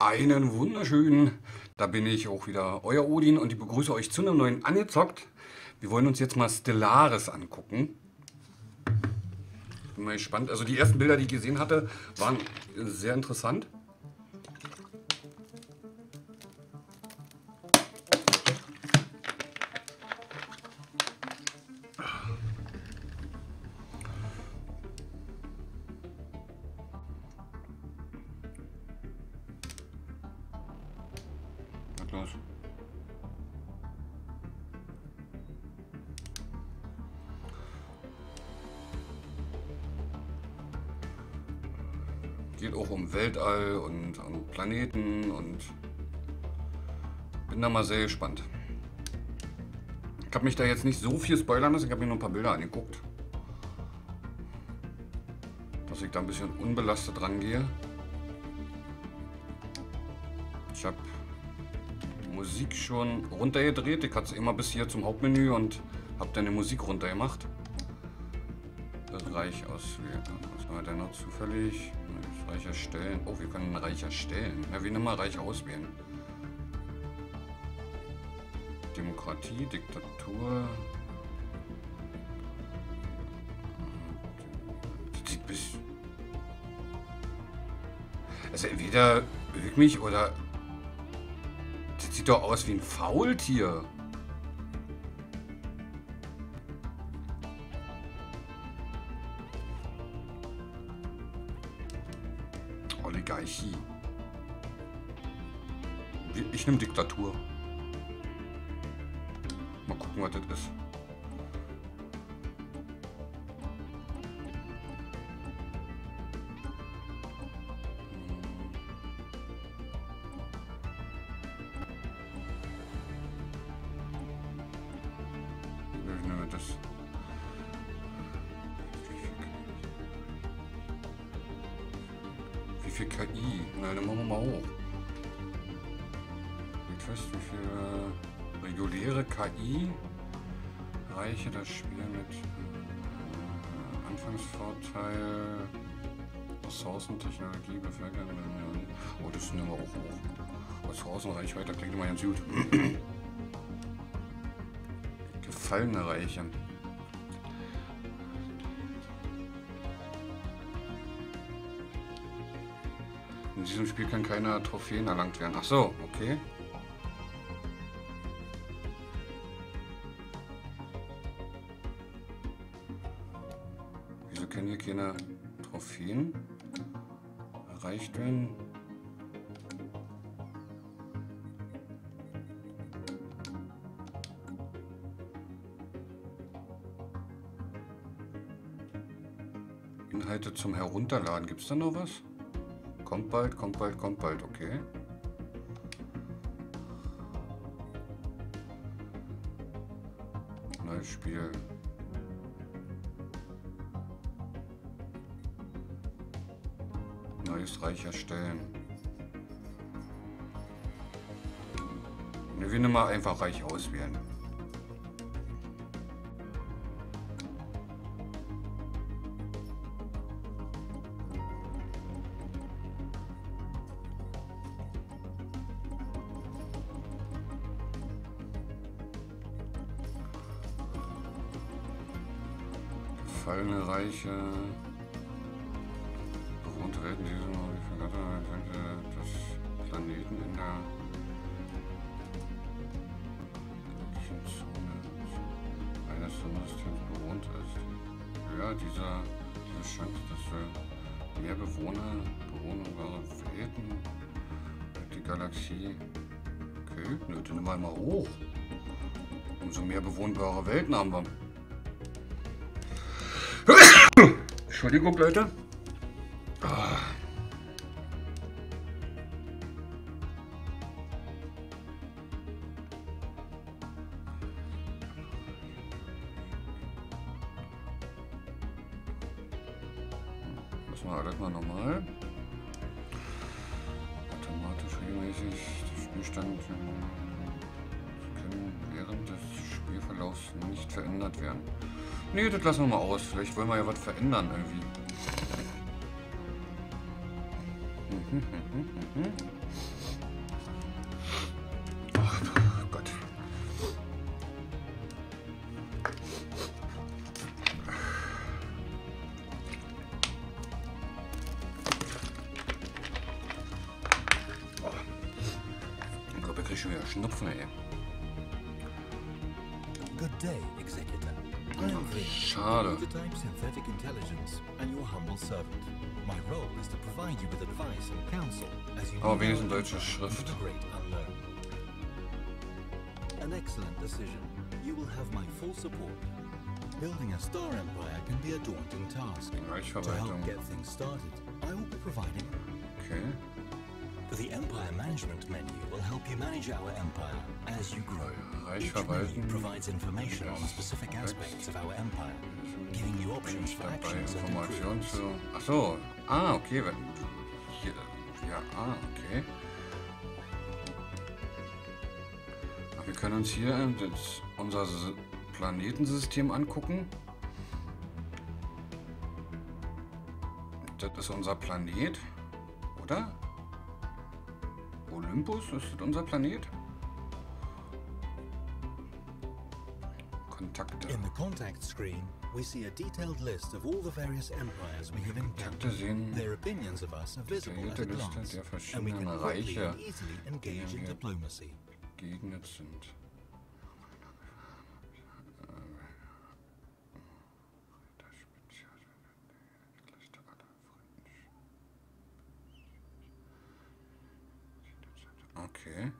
Einen wunderschönen, da bin ich auch wieder, euer Odin und ich begrüße euch zu einem neuen Angezockt. Wir wollen uns jetzt mal Stellaris angucken. Bin mal gespannt. Also die ersten Bilder, die ich gesehen hatte, waren sehr interessant. Planeten und bin da mal sehr gespannt. Ich habe mich da jetzt nicht so viel spoilern lassen, ich habe mir nur ein paar Bilder angeguckt. Dass ich da ein bisschen unbelastet rangehe. Ich habe Musik schon runtergedreht. Ich hatte es immer bis hier zum Hauptmenü und habe dann die Musik runtergemacht. Reich auswählen. Was haben wir denn noch zufällig? Reich erstellen. Oh, wir können Reich erstellen. Ja, wie immer Reich auswählen. Demokratie, Diktatur. Das sieht bis. Also entweder mich oder sieht doch aus wie ein Faultier. Ressourcentechnologie, bevölkert. Oh, das nehmen wir auch hoch. Ressourcenreichweite klingt immer ganz gut. gefallene Reiche. In diesem Spiel kann keine Trophäen erlangt werden. Ach so, okay. Wieso können hier keine Trophäen erreicht werden? Inhalte zum Herunterladen. Gibt es da noch was? Kommt bald, kommt bald, kommt bald. Okay. Neues Spiel. Neues Reich erstellen. Ne, wir nehmen mal einfach Reich auswählen. gefallene Reiche haben wir. Entschuldigung, Leute. Das lassen wir mal aus. Vielleicht wollen wir ja was verändern irgendwie. Aber move wenigstens deutsche Schrift. An excellent decision. You will have my full support. Building a star empire can be a daunting task. To help get things started, I will be providing Okay. the Empire Management menu will help you manage our empire as you grow. Each menu provides information on specific aspects of our empire, giving you options for actions and improvements. Ach so. Ah, okay. Hier. Ja, ah, können uns hier das, unser Planetensystem angucken. Das ist unser Planet, oder? Olympus, ist das unser Planet? Kontakte. In the contact screen, we see a detailed list of all the various empires we have Kontakte encountered. sehen. Their opinions of us are visible at a glance, and we can verschiedenen quickly Reiche, and easily engage in diplomacy. Begegnet sind. Okay.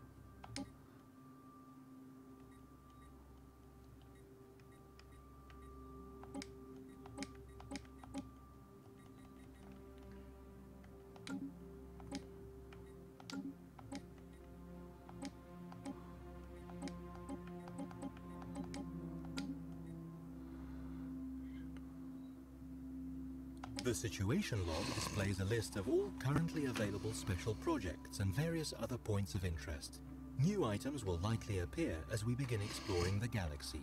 The situation log displays a list of all currently available special projects and various other points of interest. New items will likely appear as we begin exploring the galaxy.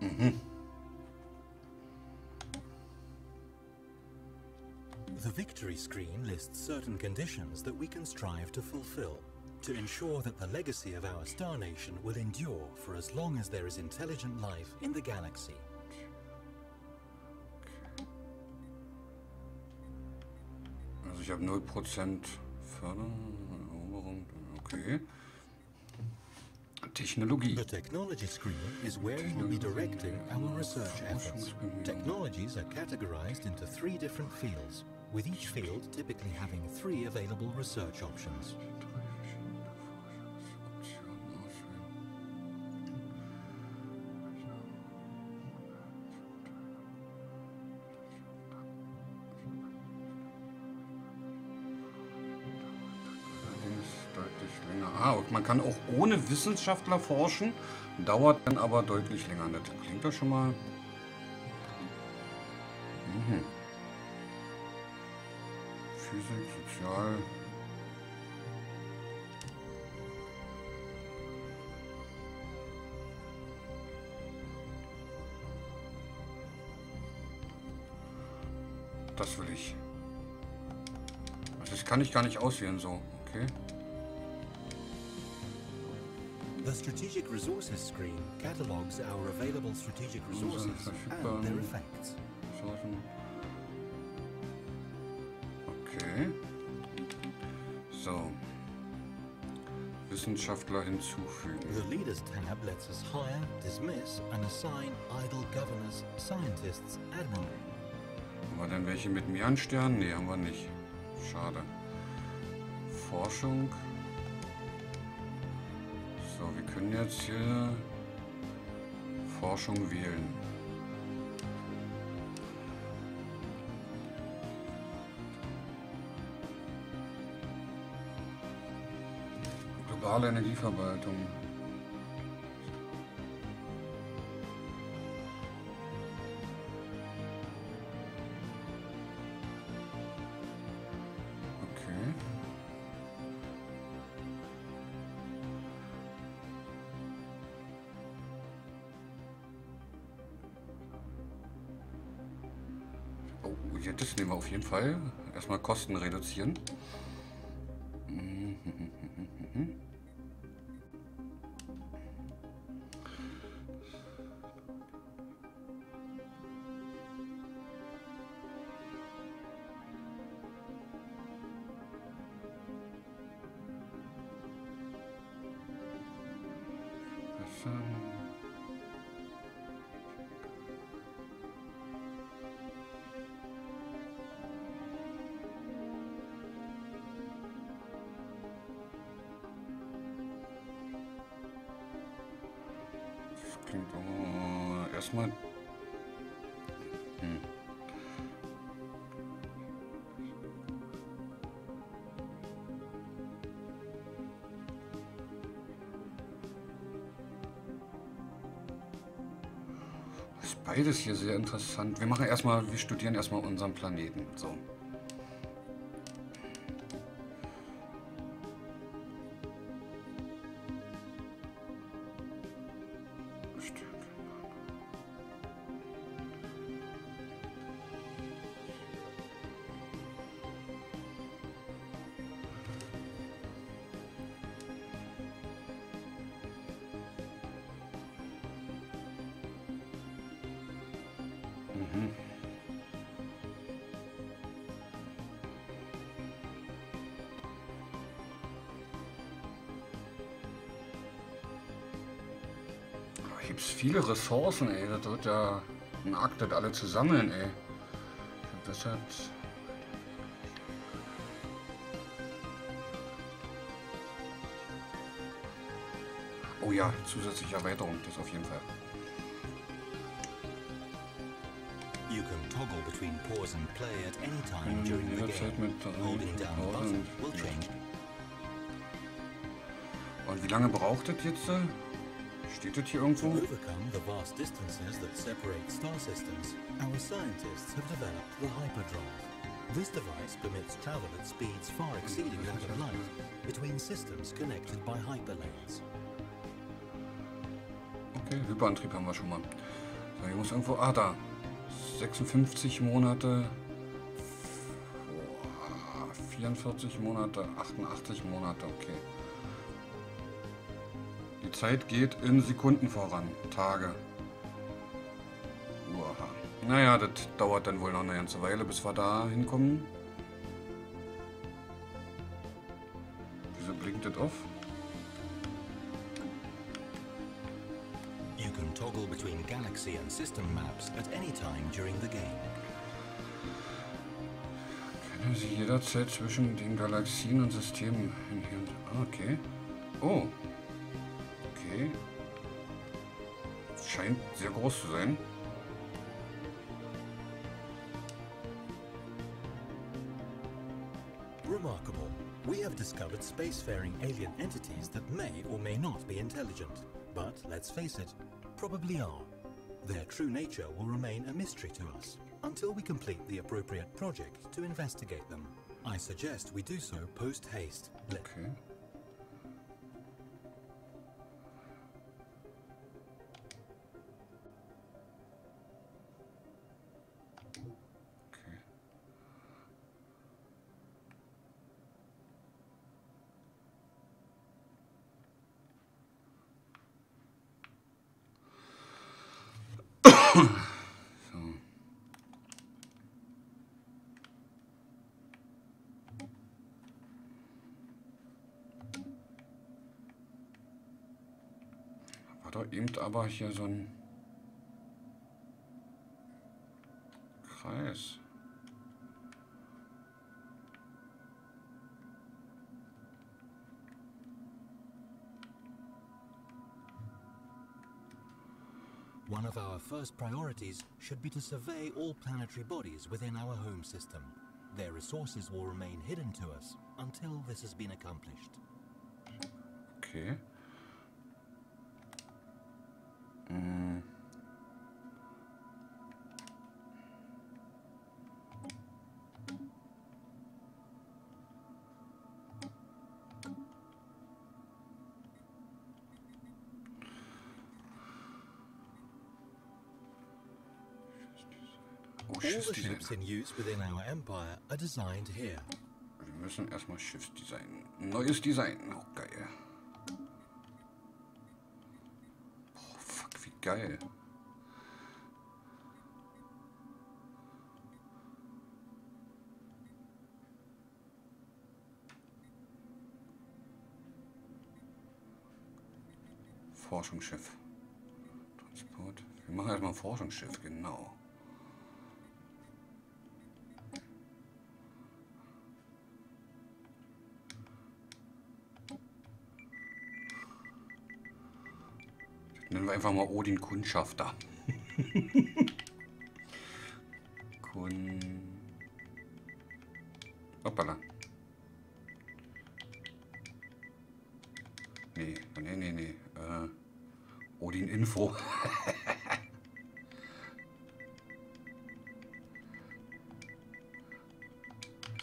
The victory screen lists certain conditions that we can strive to fulfill to ensure that the legacy of our star nation will endure for as long as there is intelligent life in the galaxy. Also ich habe 0% Förderung, Eroberung, okay. Technologie. The technology screen is where we will be directing our research efforts. Technologies are categorized into three different fields, with each field typically having three available research options. Ah, man kann auch ohne Wissenschaftler forschen, dauert dann aber deutlich länger. Das klingt doch schon mal. Sozial. Das will ich. Das kann ich gar nicht auswählen so. Okay. The Strategic Resources screen catalogs our available strategic resources and their effects. Ressourcen. Wissenschaftler hinzufügen. The Leaders tab lets us hire, dismiss, and assign idle governors, scientists, admiral. Haben wir denn welche mit mehreren Sternen? Nee, haben wir nicht. Schade. Forschung. So, wir können jetzt hier Forschung wählen. Globale Energieverwaltung. Okay. Oh, ja, das nehmen wir auf jeden Fall. Erstmal Kosten reduzieren. Beides hier sehr interessant. Wir machen erstmal, wir studieren erstmal unseren Planeten. So. Viele Ressourcen, ey. Das wird ja ein Akt, das alle zu sammeln, ey. Das hat. Oh ja, zusätzliche Erweiterung, das auf jeden Fall. You can toggle between pause and play at any time during the game. Holding down the button will change. Und wie lange braucht das jetzt? Steht das hier irgendwo? To overcome the vast distances that separate star systems, our scientists have developed the hyperdrive. This device permits travel at speeds far exceeding that of light between systems connected by hyperlanes. Okay, Hyperantrieb haben wir schon mal. So, hier muss irgendwo. Ah, da. 56 Monate. 44 Monate, 88 Monate, okay. Die Zeit geht in Sekunden voran. Tage. Uaha. Naja, das dauert dann wohl noch eine ganze Weile, bis wir da hinkommen. Wieso blinkt das auf? You can toggle between galaxy and system maps at any time during the game. Können Sie jederzeit zwischen den Galaxien und Systemen hin. Ah, okay. Oh, Scheint sehr groß zu sein. Remarkable. We have discovered spacefaring alien entities that may or may not be intelligent. But let's face it, probably are. Their true nature will remain a mystery to us until we complete the appropriate project to investigate them. I suggest we do so post haste. Okay. Eben aber hier so ein Kreis. One of our first priorities should be to survey all planetary bodies within our home system. Their resources will remain hidden to us until this has been accomplished. Okay. All the ships in use within our empire are designed here. Wir müssen erstmal Schiffsdesign. Neues Design. Oh, geil. Geil. Forschungsschiff. Transport. Wir machen erstmal ein Forschungsschiff, genau. Wir einfach mal Odin Kundschafter. Kun... Hoppala. Nee, nee, nee, nee. Äh, Odin Info.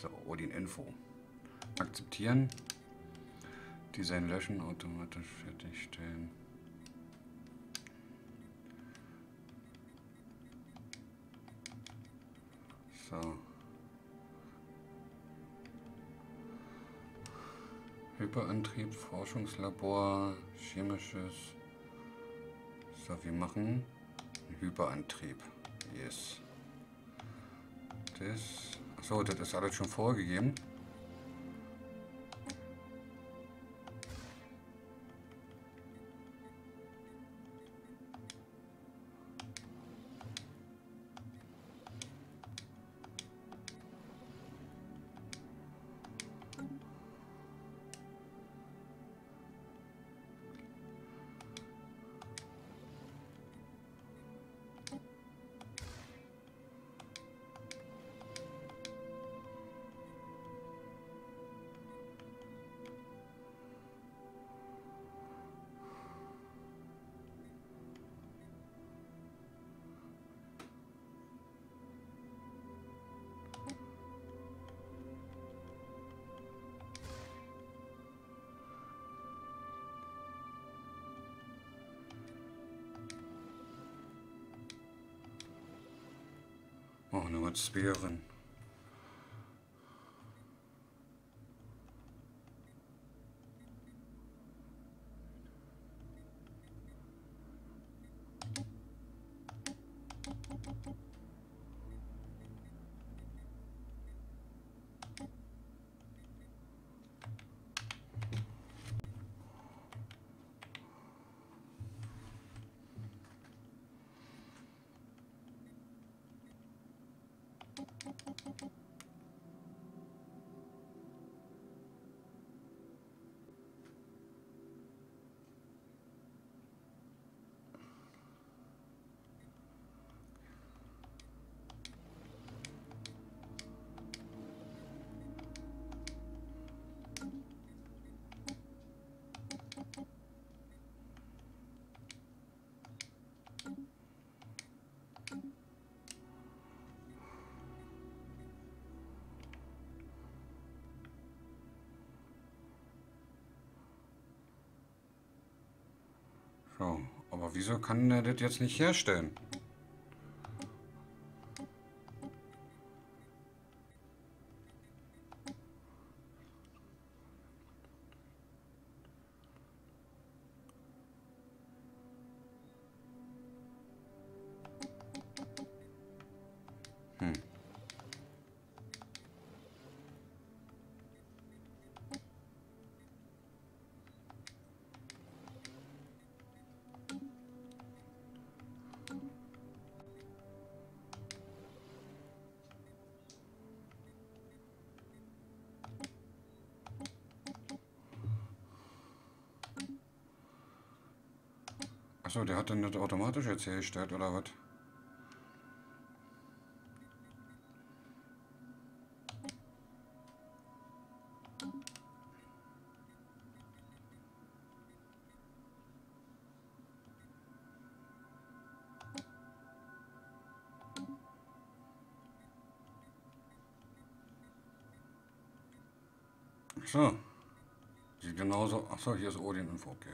so, Odin Info. Akzeptieren. Design löschen, automatisch fertigstellen. Hyperantrieb, Forschungslabor, chemisches. So, wir machen Hyperantrieb. Yes. Das. Achso, das ist alles schon vorgegeben. Oh, So, aber wieso kann der das jetzt nicht herstellen? Achso, der hat dann das automatisch jetzt hergestellt, oder was? So. Sieht genauso. Achso, hier ist Odin Info, okay.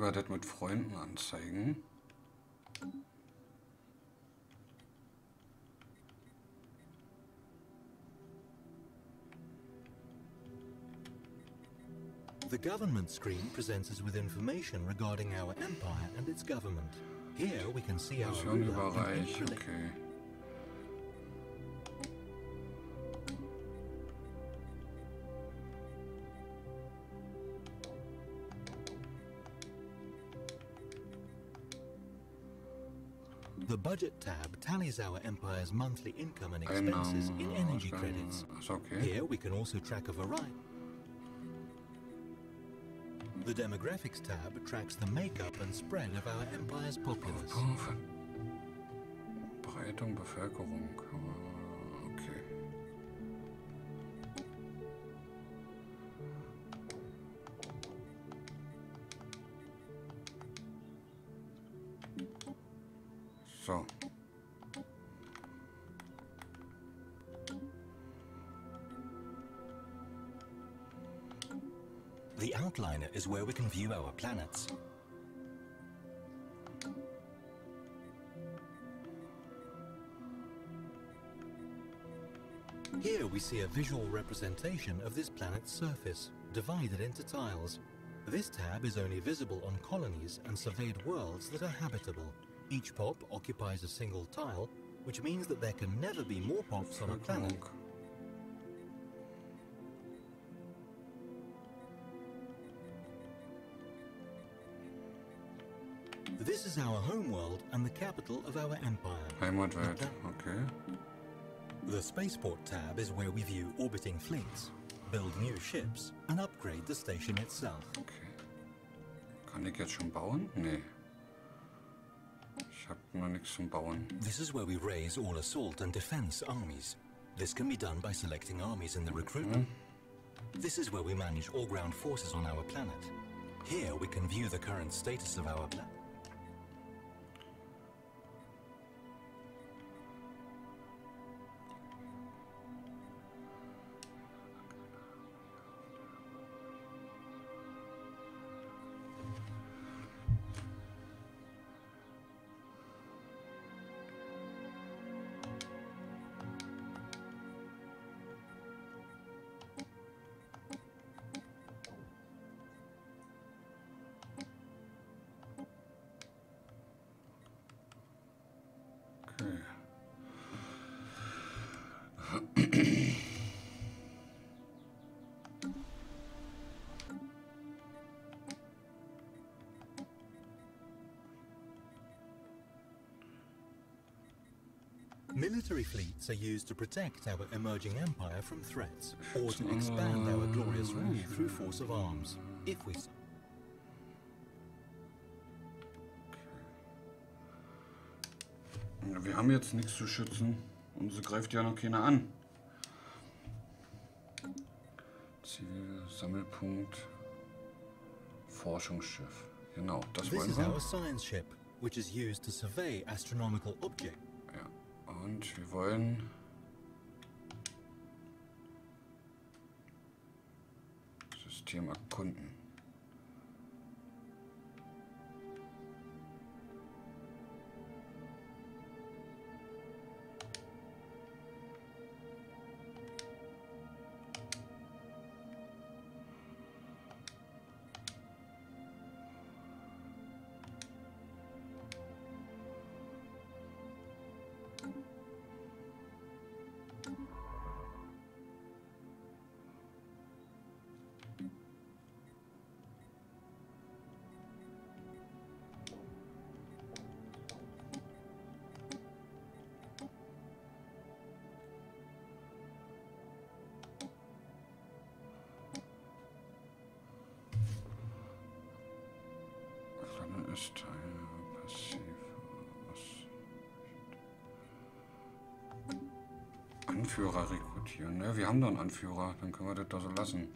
Das mit Freunden anzeigen. The government screen presents us with information regarding our empire and its government. Here we can see our ruler über and any Reich, rela- okay. Budget tab tallies our empire's monthly income and expenses in energy credits. Okay. Here we can also track a variety. The demographics tab tracks the makeup and spread of our empire's populace. Oh, Bevölkerung. Is where we can view our planets. Here we see a visual representation of this planet's surface, divided into tiles. This tab is only visible on colonies and surveyed worlds that are habitable. Each pop occupies a single tile, which means that there can never be more pops on a planet This is our homeworld and the capital of our empire. Heimatwelt. Okay. The Spaceport tab is where we view orbiting fleets, build new ships, and upgrade the station itself. Okay. Kann ich jetzt schon bauen? Nee. Ich hab noch nichts zum Bauen. This is where we raise all assault and defense armies. This can be done by selecting armies in the recruitment. Hmm. This is where we manage all ground forces on our planet. Here we can view the current status of our planet. Military fleets are used to protect our emerging empire from threats, or to oh. expand our glorious rule through force of arms, if we so. Ja, Wir haben jetzt nichts zu schützen. Unsere greift ja noch keiner an. Ziel, Sammelpunkt, Forschungsschiff. Genau, das This wollen is our science ship, which is used to survey astronomical objects. Und wir wollen System erkunden. Anführer rekrutieren. Ne, wir haben doch einen Anführer. Dann können wir das doch so lassen.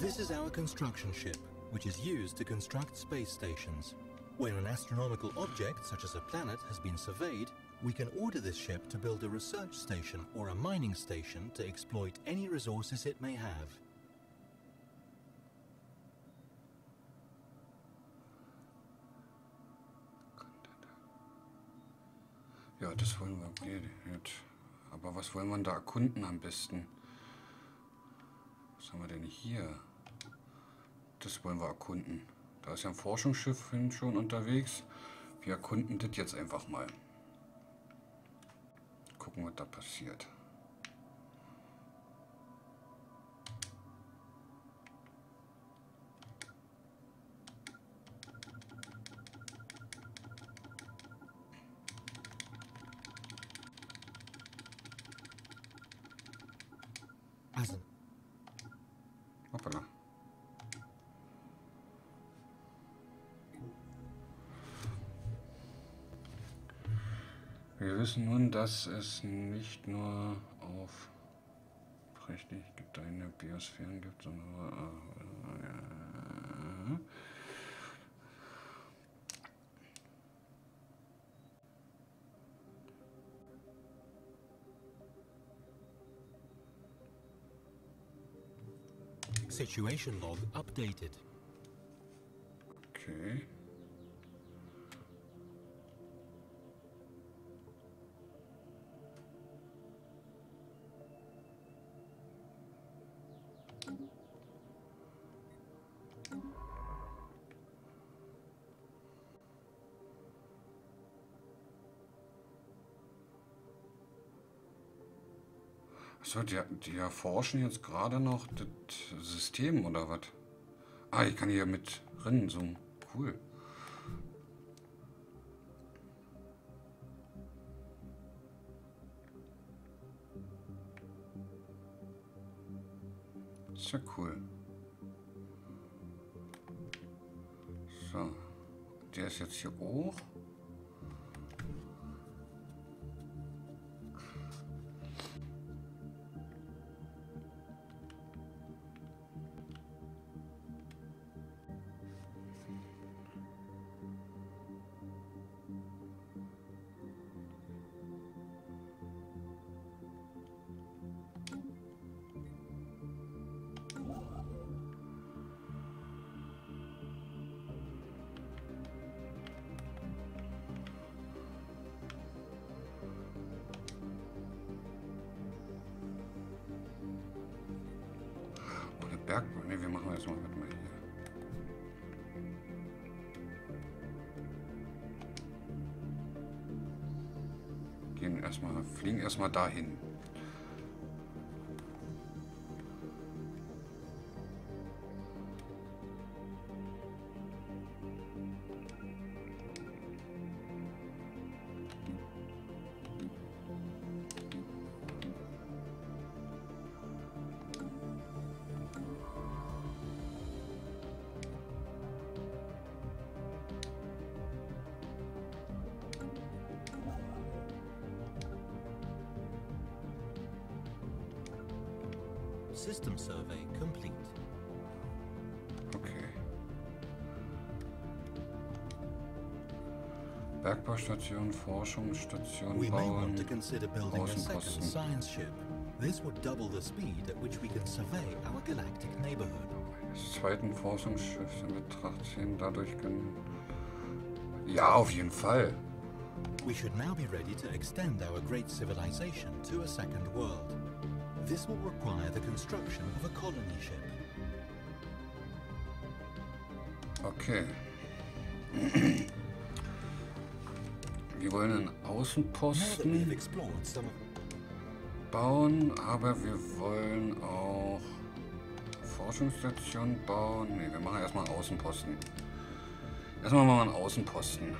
This is our construction ship, which is used to construct space stations. When an astronomical object, such as a planet, has been surveyed, we can order this ship to build a research station or a mining station to exploit any resources it may have. Ja, das wollen wir. Gut. Aber was wollen wir da erkunden am besten? Was haben wir denn hier? Das wollen wir erkunden. Da ist ja ein Forschungsschiff schon unterwegs. Wir erkunden das jetzt einfach mal. Gucken, was da passiert. Dass es nicht nur auf prächtig gibt eine Biosphären gibt, sondern äh, Situation log updated. So, die, die erforschen jetzt gerade noch das System oder was? Ah, ich kann hier mit drin zoomen. Cool. Ist ja cool. So. Der ist jetzt hier hoch. Erstmal dahin. System survey complete. Okay. Bergbaustation, Forschungsstation We may want to consider building a second science ship. This would double the speed at which we can survey our galactic neighborhood. Das zweiten Forschungsschiff in Betracht ziehen. Dadurch können. Ja, auf jeden Fall. We should now be ready to extend our great civilization to a second world. This will require the construction of a colony ship. Okay. Wir wollen einen Außenposten bauen, aber wir wollen auch Forschungsstation bauen. Ne, wir machen erstmal einen Außenposten. Erstmal machen wir einen Außenposten.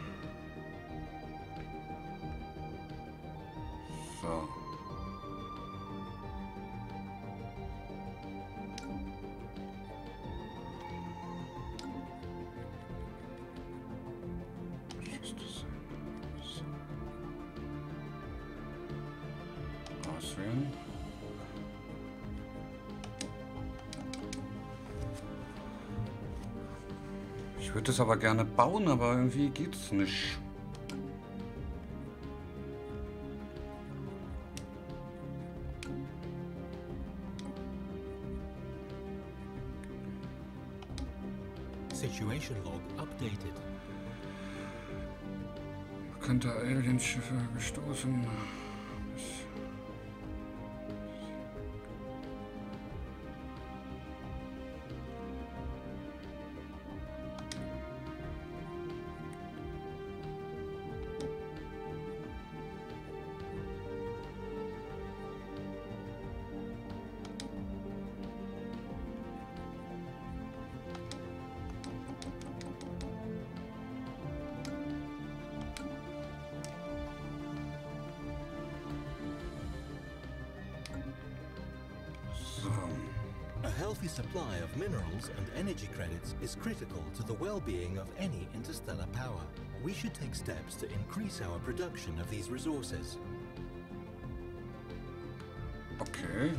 Es aber gerne bauen, aber irgendwie geht's nicht. situation log updated. Könnte Alienschiffe gestoßen. Supply of minerals and energy credits is critical to the well-being of any interstellar power. We should take steps to increase our production of these resources. Okay.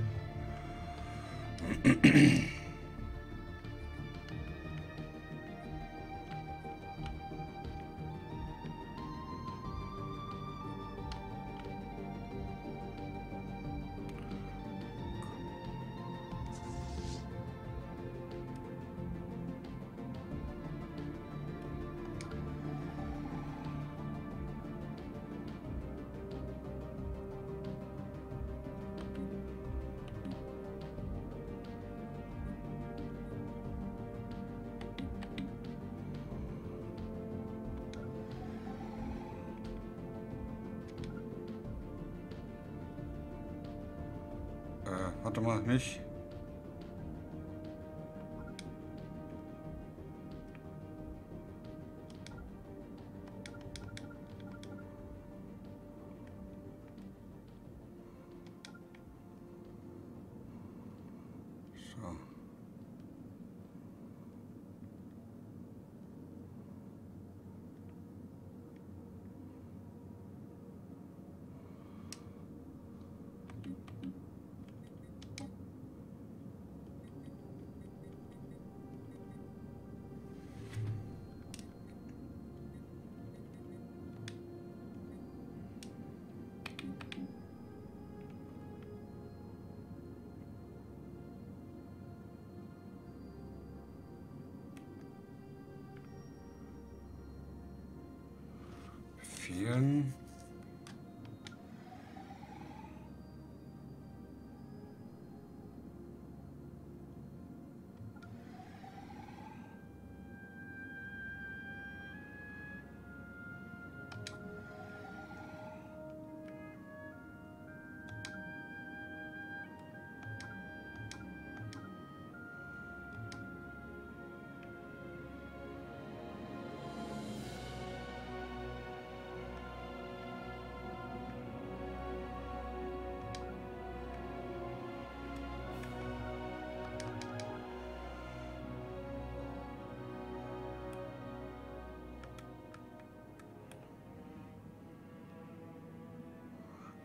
Warte mal, nicht.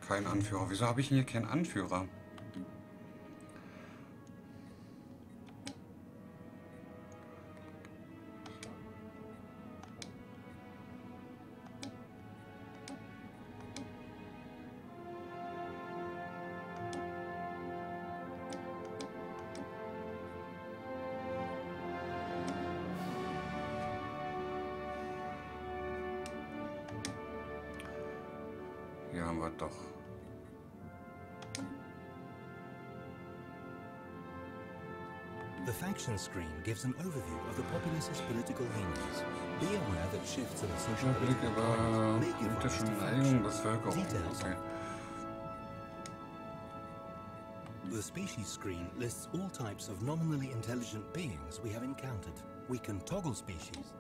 Kein Anführer. Wieso habe ich hier keinen Anführer? The screen gives an overview of the populace's political leanings. Be aware that shifts in the social political climate may give rise to factions. Details. Okay. The species screen lists all types of nominally intelligent beings we have encountered. We can toggle species.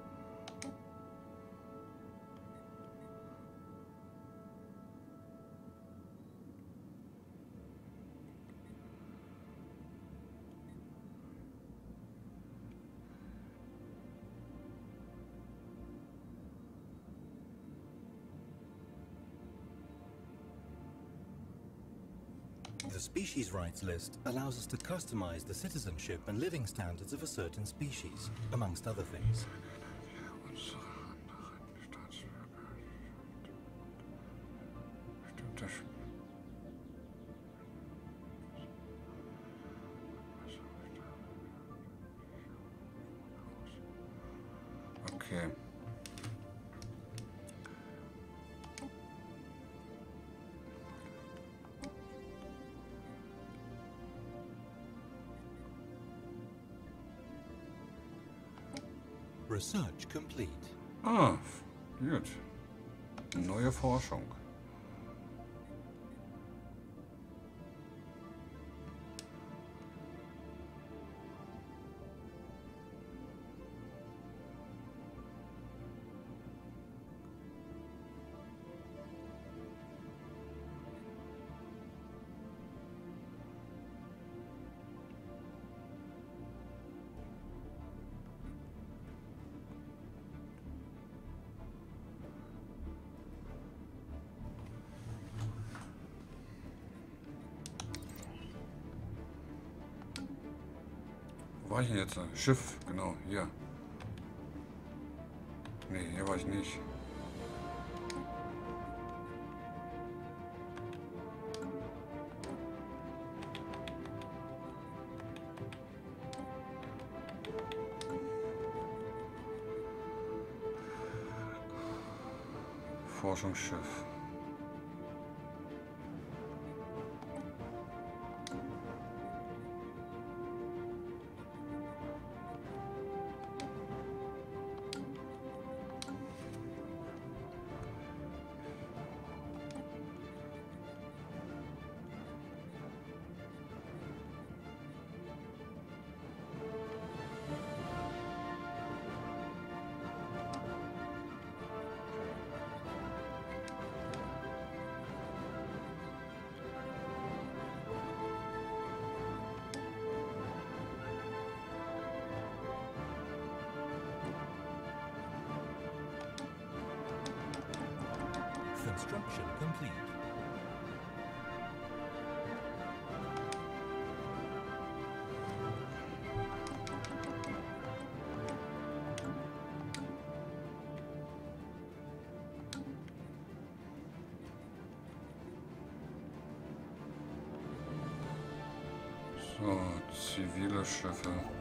The species rights list allows us to customize the citizenship and living standards of a certain species, amongst other things. Forschung. War ich denn jetzt? Schiff, genau, hier. Nee, hier war ich nicht. Forschungsschiff. So, zivile Schiffe.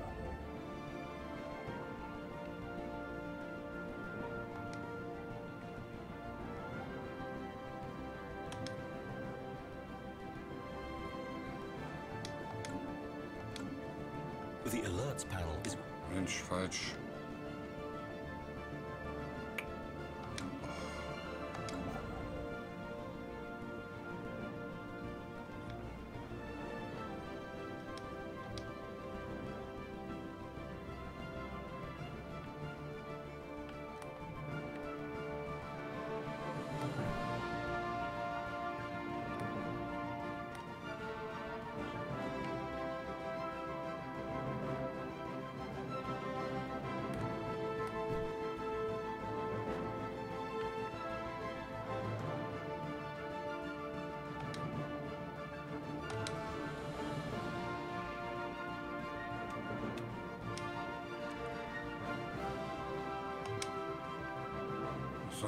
So.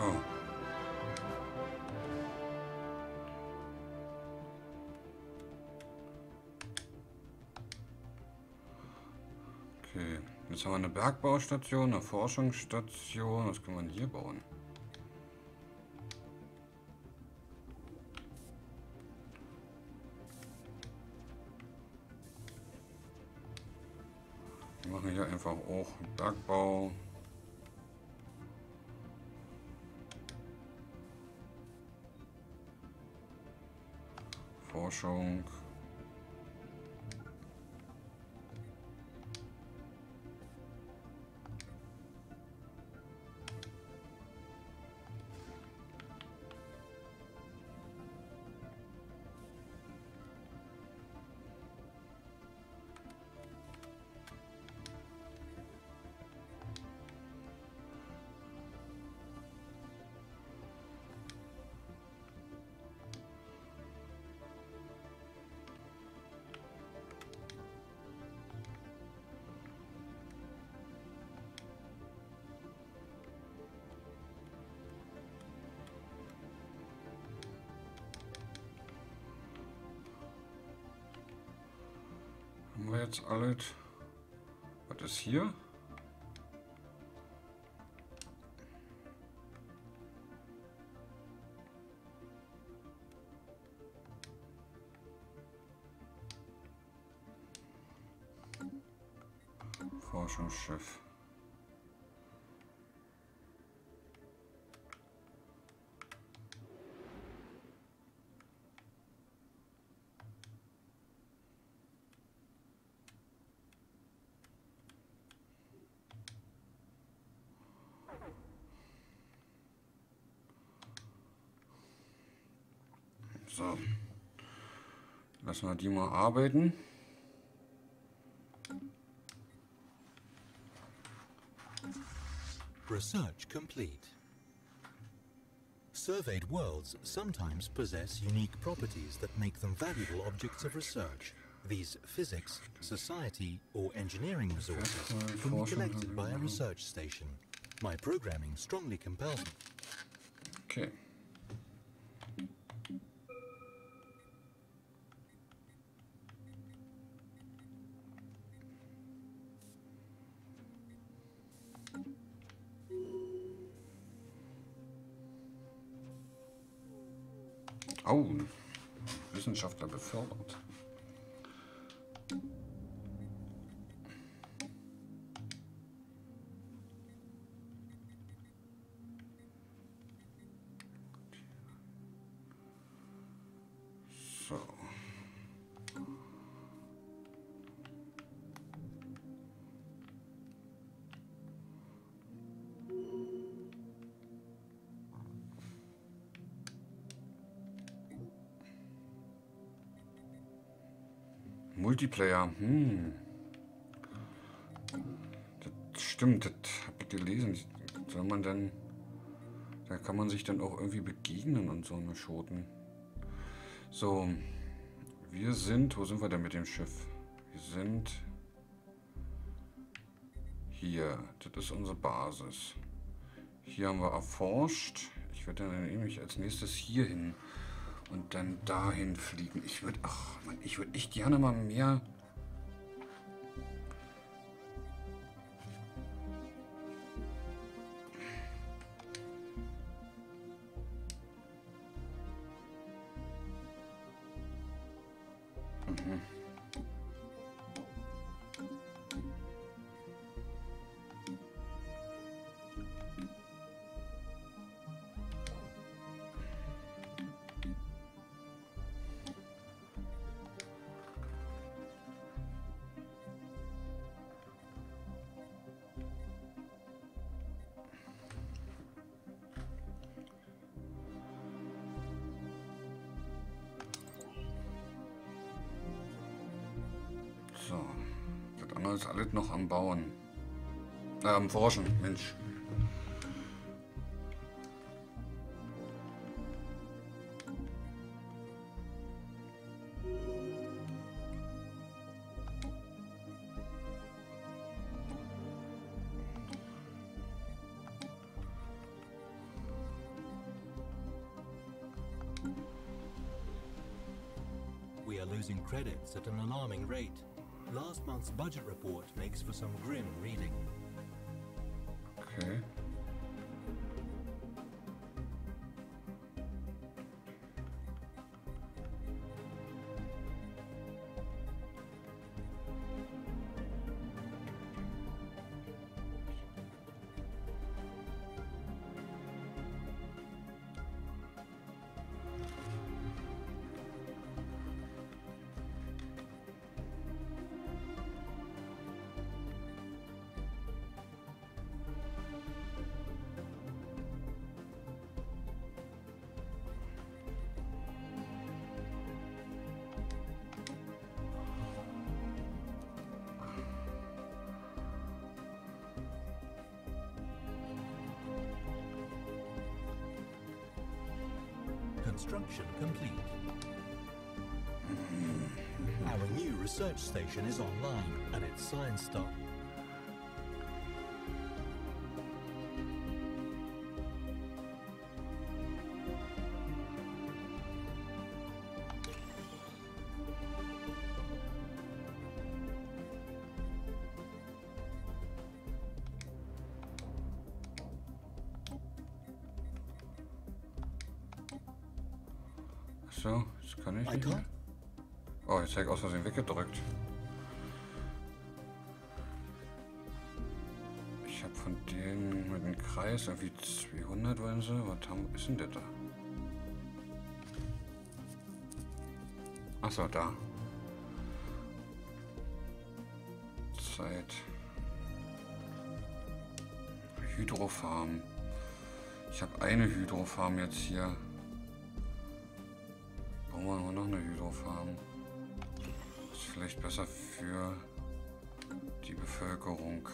Okay, jetzt haben wir eine Bergbaustation, eine Forschungsstation. Was kann man hier bauen? Forschung. Wir jetzt alles? Was ist hier? Lassen wir die mal arbeiten. research complete. Surveyed worlds sometimes possess unique properties that make them valuable objects of research. These physics, society, or engineering resources can be collected by a research station. My programming strongly compels me. Okay. Oh, Wissenschaftler befördert. Multiplayer, hm. Das stimmt, das habe ich gelesen. Soll man dann. Da kann man sich dann auch irgendwie begegnen und so eine Schoten. So. Wir sind. Wo sind wir denn mit dem Schiff? Wir sind. Hier. Das ist unsere Basis. Hier haben wir erforscht. Ich werde dann nämlich als nächstes hier hin und dann dahin fliegen. Ich würde, ach man, ich würde echt gerne mal mehr. Noch am Bauen. Äh, am Forschen, Mensch. We are losing credits at an alarming rate. Last month's budget report makes for some grim reading. Construction complete. Our new research station is online and its science stop. Ich aus Versehen weggedrückt. Ich habe von denen mit dem Kreis irgendwie 200 wollen sie. Was haben, ist denn das da? Achso, da. Zeit. Hydrofarm. Ich habe eine Hydrofarm jetzt hier. Besser für die Bevölkerung.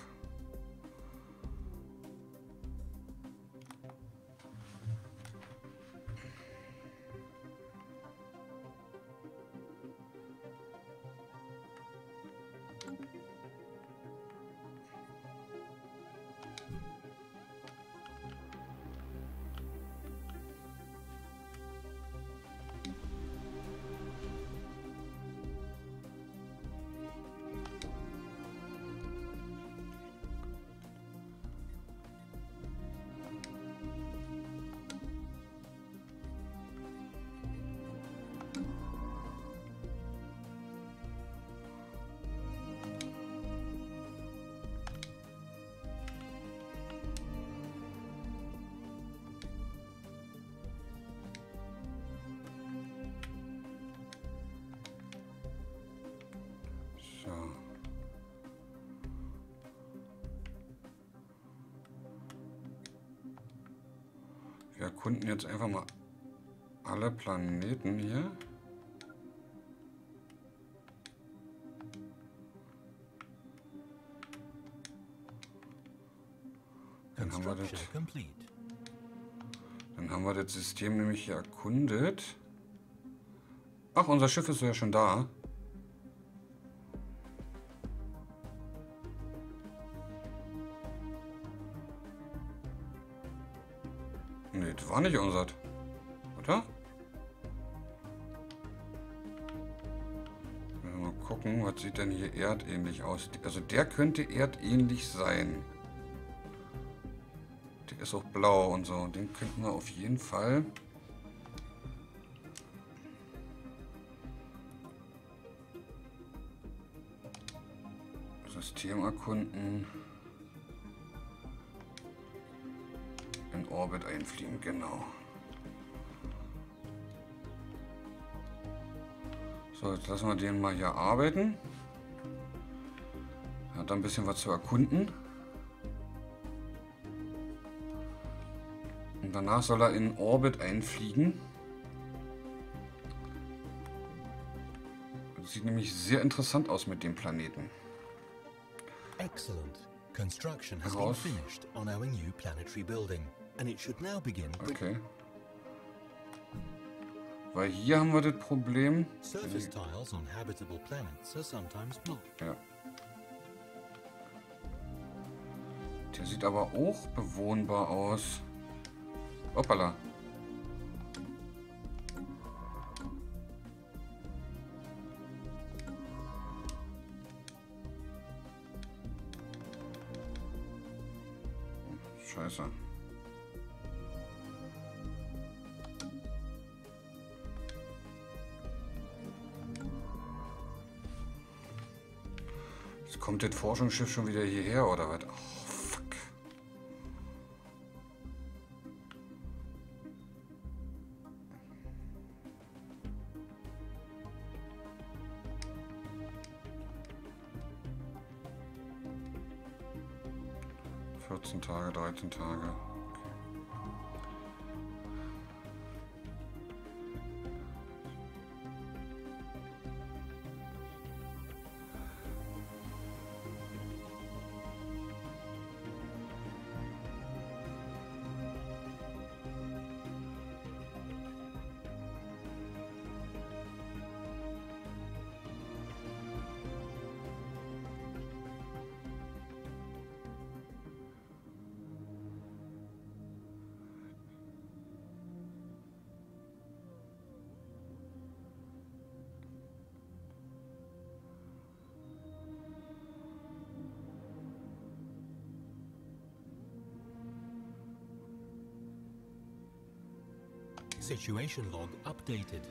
Erkunden jetzt einfach mal alle Planeten hier. Dann haben, wir das, dann haben wir das System nämlich hier erkundet. Ach, unser Schiff ist ja schon da. War nicht unser. Oder? Mal gucken, was sieht denn hier erdähnlich aus? Also der könnte erdähnlich sein. Der ist auch blau und so. Den könnten wir auf jeden Fall... System erkunden. Orbit einfliegen, genau. So, jetzt lassen wir den mal hier arbeiten. Hat ein bisschen was zu erkunden. Und danach soll er in Orbit einfliegen. Das sieht nämlich sehr interessant aus mit dem Planeten. Excellent. Construction has been finished on our new planetary building, and it should now begin. Okay. Weil hier haben wir das Problem. Surface tiles on habitable planets are sometimes blocked. Ja. Der sieht aber auch bewohnbar aus. Hoppala. Forschungsschiff schon wieder hierher, oder was? Oh, fuck. Vierzehn Tage, dreizehn Tage. Situation log updated.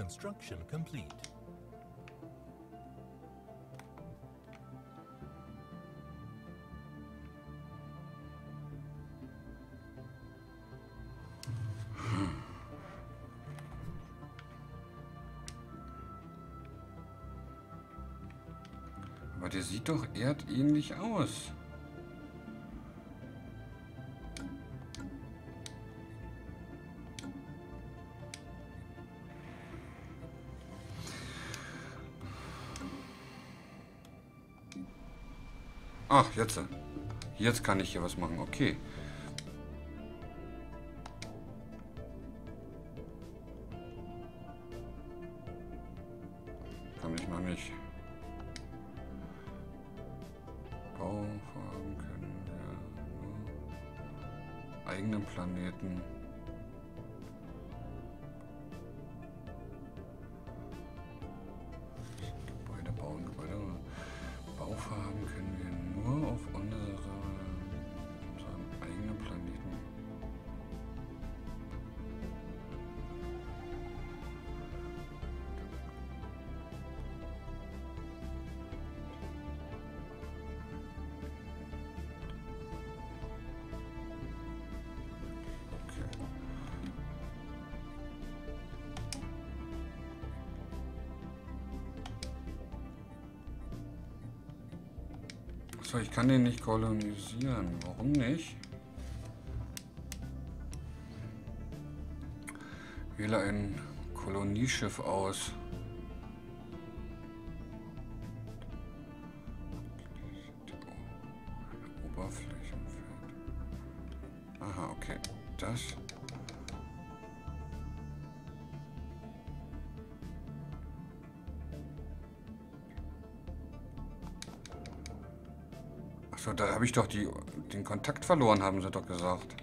Construction complete. Aber der sieht doch erdähnlich aus. Ach, jetzt. Jetzt kann ich hier was machen. Okay. So, ich kann den nicht kolonisieren. Warum nicht? Wähle ein Kolonieschiff aus. Ich doch die, den Kontakt verloren, haben sie doch gesagt.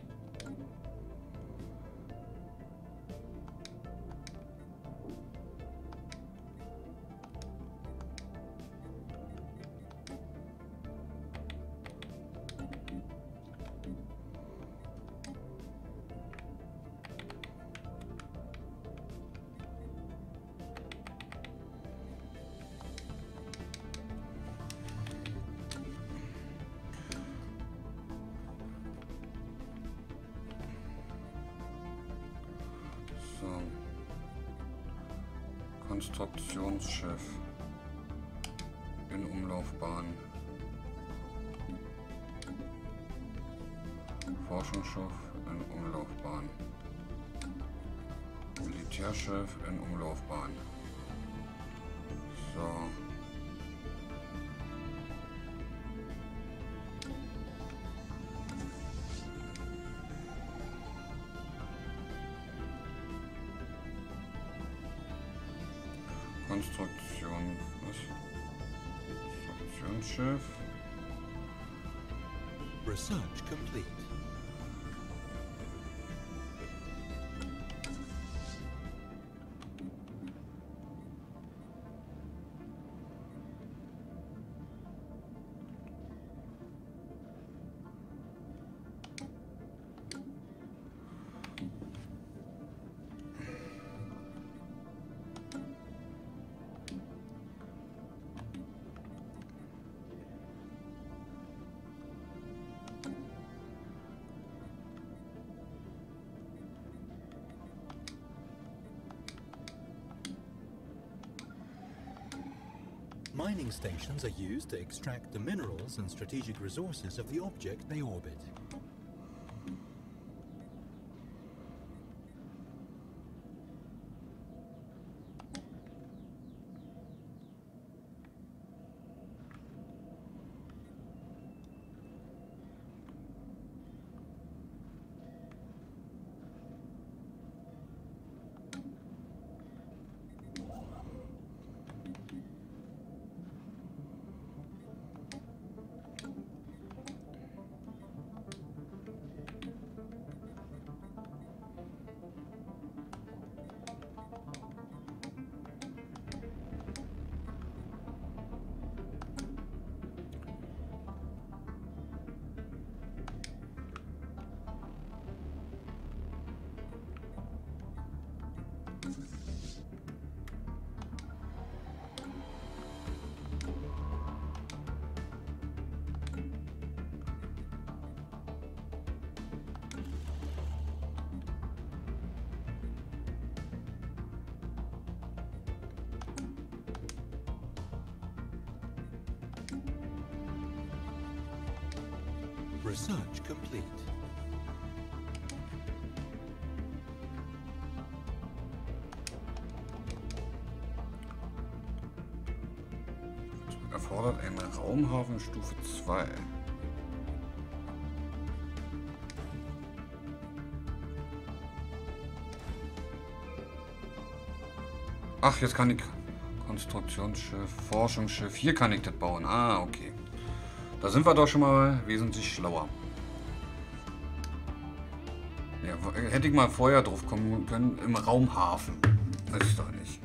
Stations are used to extract the minerals and strategic resources of the object they orbit. Research complete. Erfordert eine Raumhafen Stufe 2. Ach, jetzt kann ich Konstruktionsschiff, Forschungsschiff. Hier kann ich das bauen. Ah, okay. Da sind wir doch schon mal wesentlich schlauer. Ja, hätte ich mal vorher drauf kommen können im Raumhafen. Weiß ich doch nicht.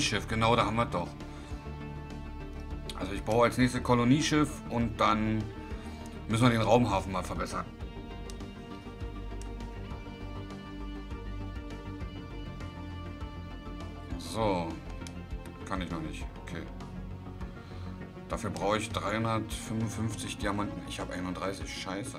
Kolonieschiff, genau, da haben wir doch. Also ich baue als nächstes Kolonieschiff und dann müssen wir den Raumhafen mal verbessern. So. Kann ich noch nicht. Okay. Dafür brauche ich 355 Diamanten. Ich habe 31. Scheiße.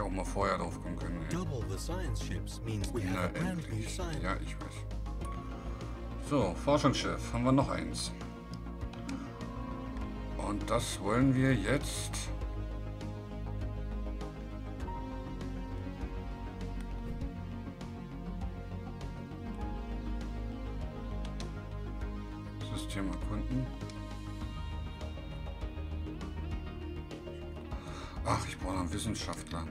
Ich auch mal vorher drauf kommen können. ey. Na, endlich. Ja, ich weiß. So, Forschungsschiff. Haben wir noch eins. Und das wollen wir jetzt... System erkunden. Ach, ich brauche noch einen Wissenschaftler.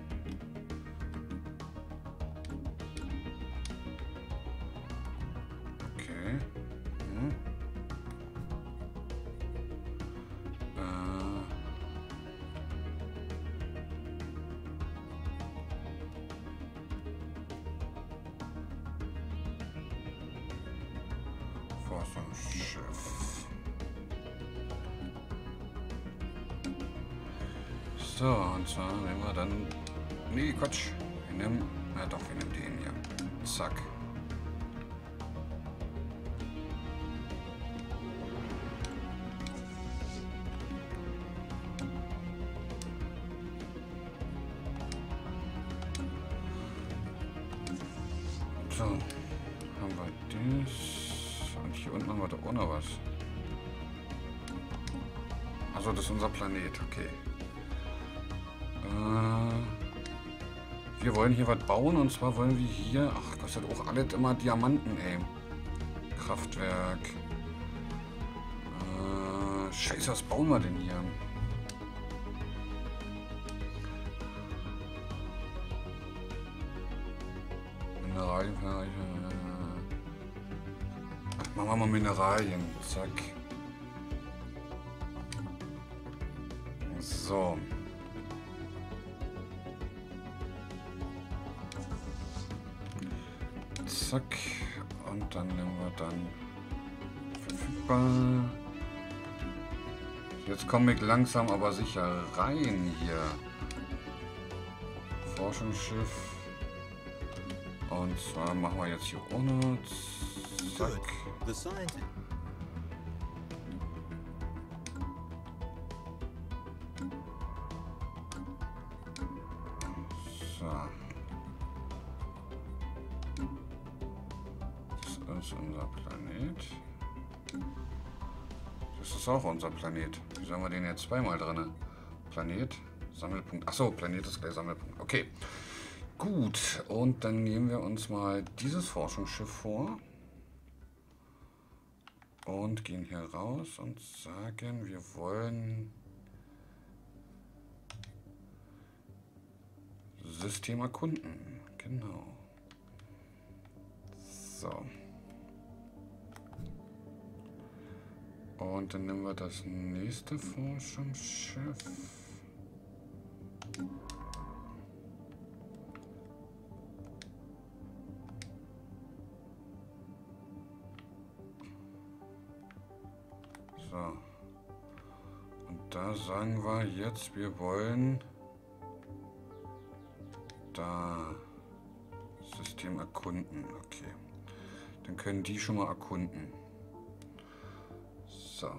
Planet, okay. Äh, wir wollen hier was bauen und zwar wollen wir hier. Ach, hat auch alles immer Diamanten, ey. Kraftwerk. Äh, scheiße, was bauen wir denn hier? Mineralien. Ach, machen wir mal Mineralien. Zack. Komme ich langsam aber sicher rein hier. Forschungsschiff. Und zwar machen wir jetzt hier ohne. Zack. Das ist unser Planet. Das ist auch unser Planet. Wieso haben wir den jetzt zweimal drin? Planet, Sammelpunkt. Achso, Planet ist gleich Sammelpunkt. Okay. Gut, und dann nehmen wir uns mal dieses Forschungsschiff vor. Und gehen hier raus und sagen, wir wollen System erkunden. Genau. So. Und dann nehmen wir das nächste Forschungsschiff. So. Und da sagen wir jetzt, wir wollen da System erkunden. Okay. Dann können die schon mal erkunden. So.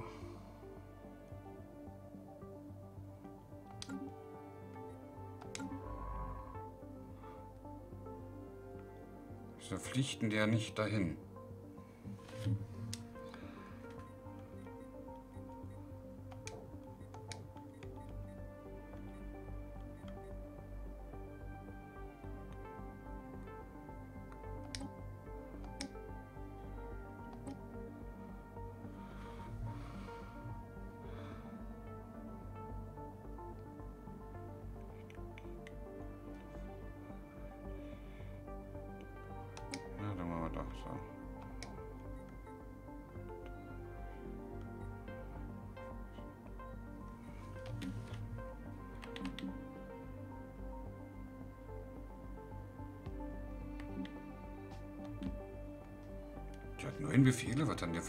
Fliegt denn der nicht dahin? Befehle, was dann der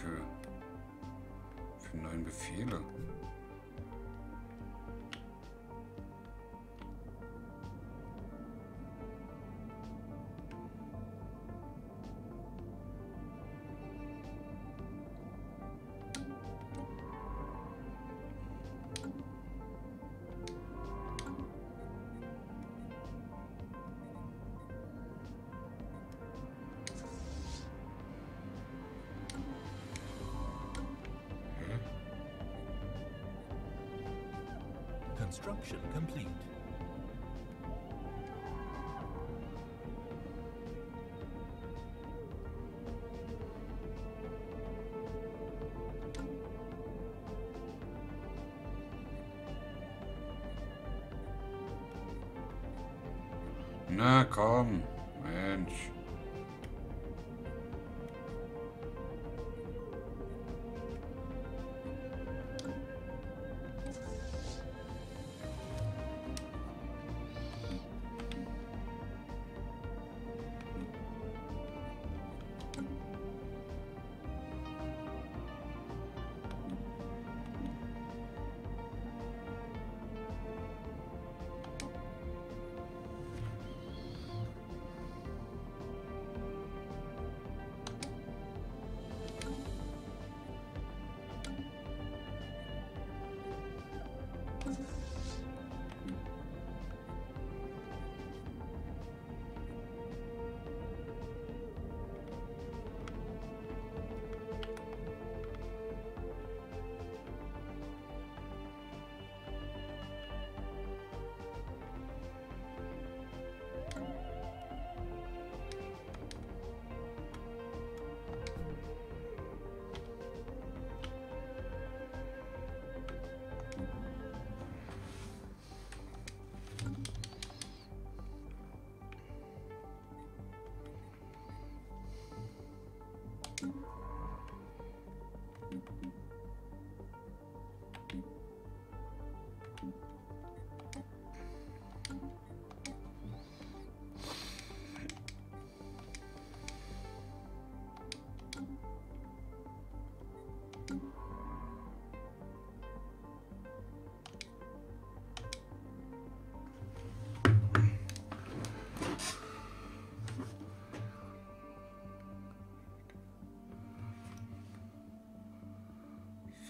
Na komm,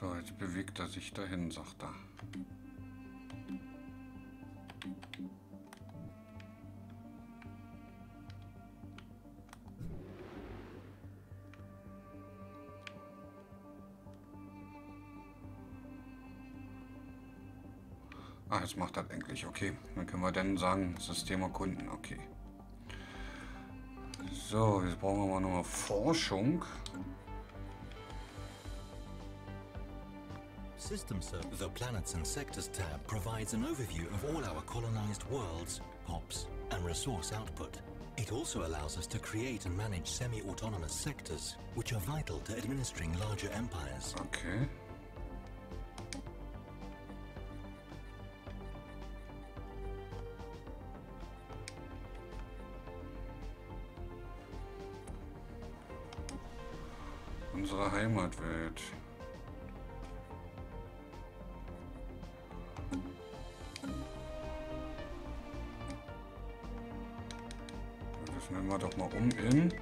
So, jetzt bewegt er sich dahin, sagt er. Ah, jetzt macht das endlich. Okay, dann können wir dann sagen, System erkunden. Okay. So, jetzt brauchen wir mal noch Forschung. System Server, the Planets and Sectors tab provides an overview of all our colonized worlds, POPs, and resource output. It also allows us to create and manage semi-autonomous sectors, which are vital to administering larger empires. Okay. Unsere Heimatwelt. Wir doch mal in.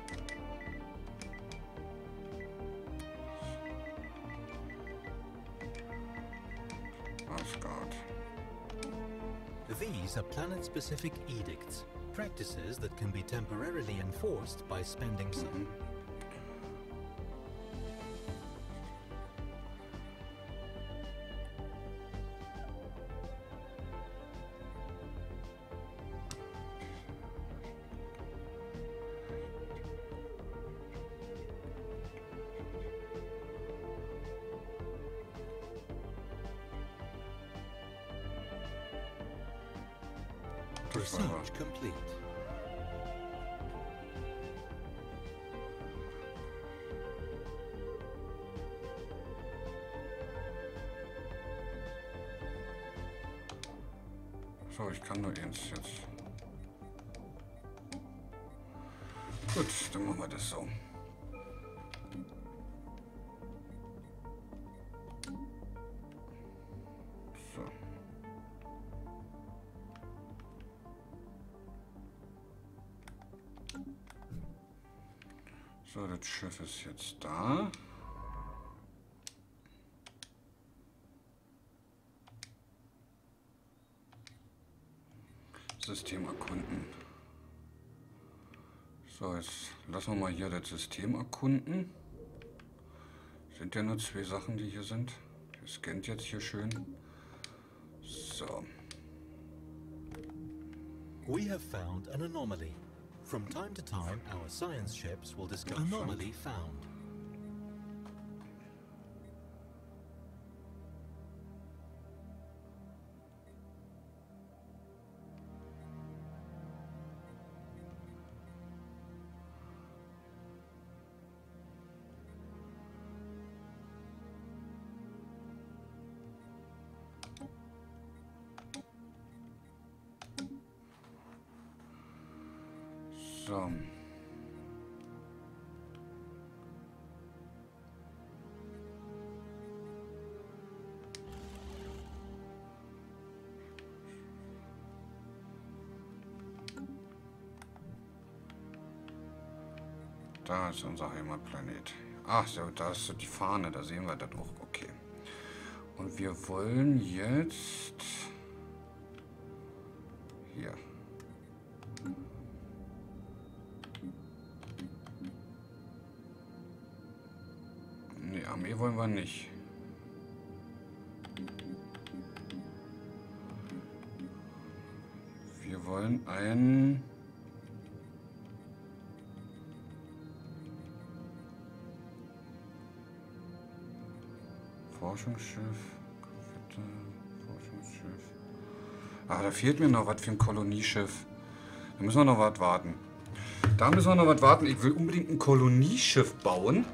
Asgard. These are planet-specific edicts, practices that can be temporarily enforced by spending some... Das So, ich kann nur eins jetzt. Gut, dann machen wir das so. So. So, das Schiff ist jetzt da. System erkunden. So, jetzt lassen wir mal hier das System erkunden. Sind ja nur zwei Sachen, die hier sind. Es scannt jetzt hier schön. So. We have found an anomaly. From time to time, our science ships will discover anomaly found. Da ist unser Heimatplanet. Ach so, da ist so die Fahne, da sehen wir das auch. Okay. Und wir wollen jetzt... Hier. Nee, Armee wollen wir nicht. Wir wollen ein... Forschungsschiff. Forschungsschiff. Ah, da fehlt mir noch was für ein Kolonieschiff. Da müssen wir noch was warten. Da müssen wir noch was warten. Ich will unbedingt ein Kolonieschiff bauen.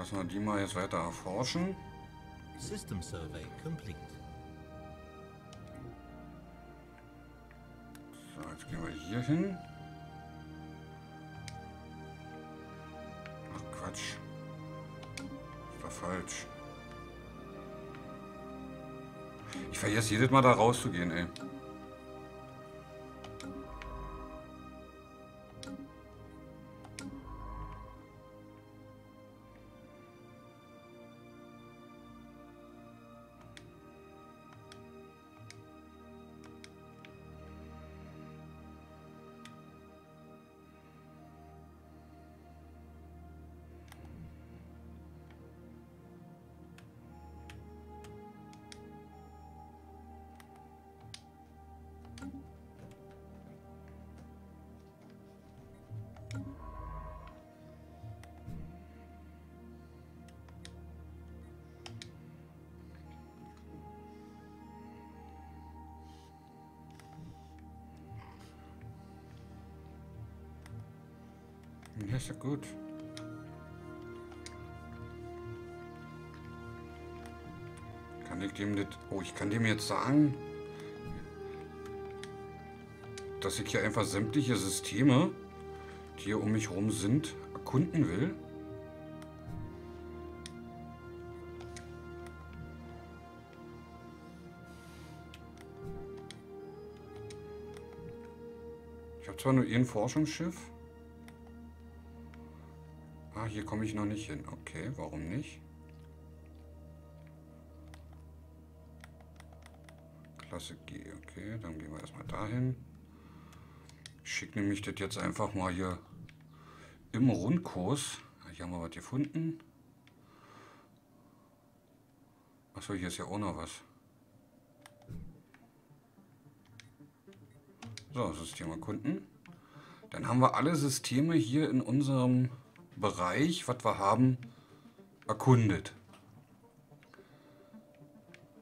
Lassen wir die mal jetzt weiter erforschen. System survey complete. So, jetzt gehen wir hier hin. Ach Quatsch. Ist doch falsch. Ich vergesse jedes Mal da rauszugehen, ey. Gut. Kann ich dem nicht... Oh, ich kann dem jetzt sagen, dass ich hier einfach sämtliche Systeme, die hier um mich herum sind, erkunden will. Ich habe zwar nur ein Forschungsschiff. Hier komme ich noch nicht hin. Okay, warum nicht? Klasse G, okay, dann gehen wir erstmal dahin. Ich schicke nämlich das jetzt einfach mal hier im Rundkurs. Hier haben wir was gefunden. Achso, hier ist ja auch noch was. So, System erkunden. Dann haben wir alle Systeme hier in unserem Bereich, was wir haben, erkundet.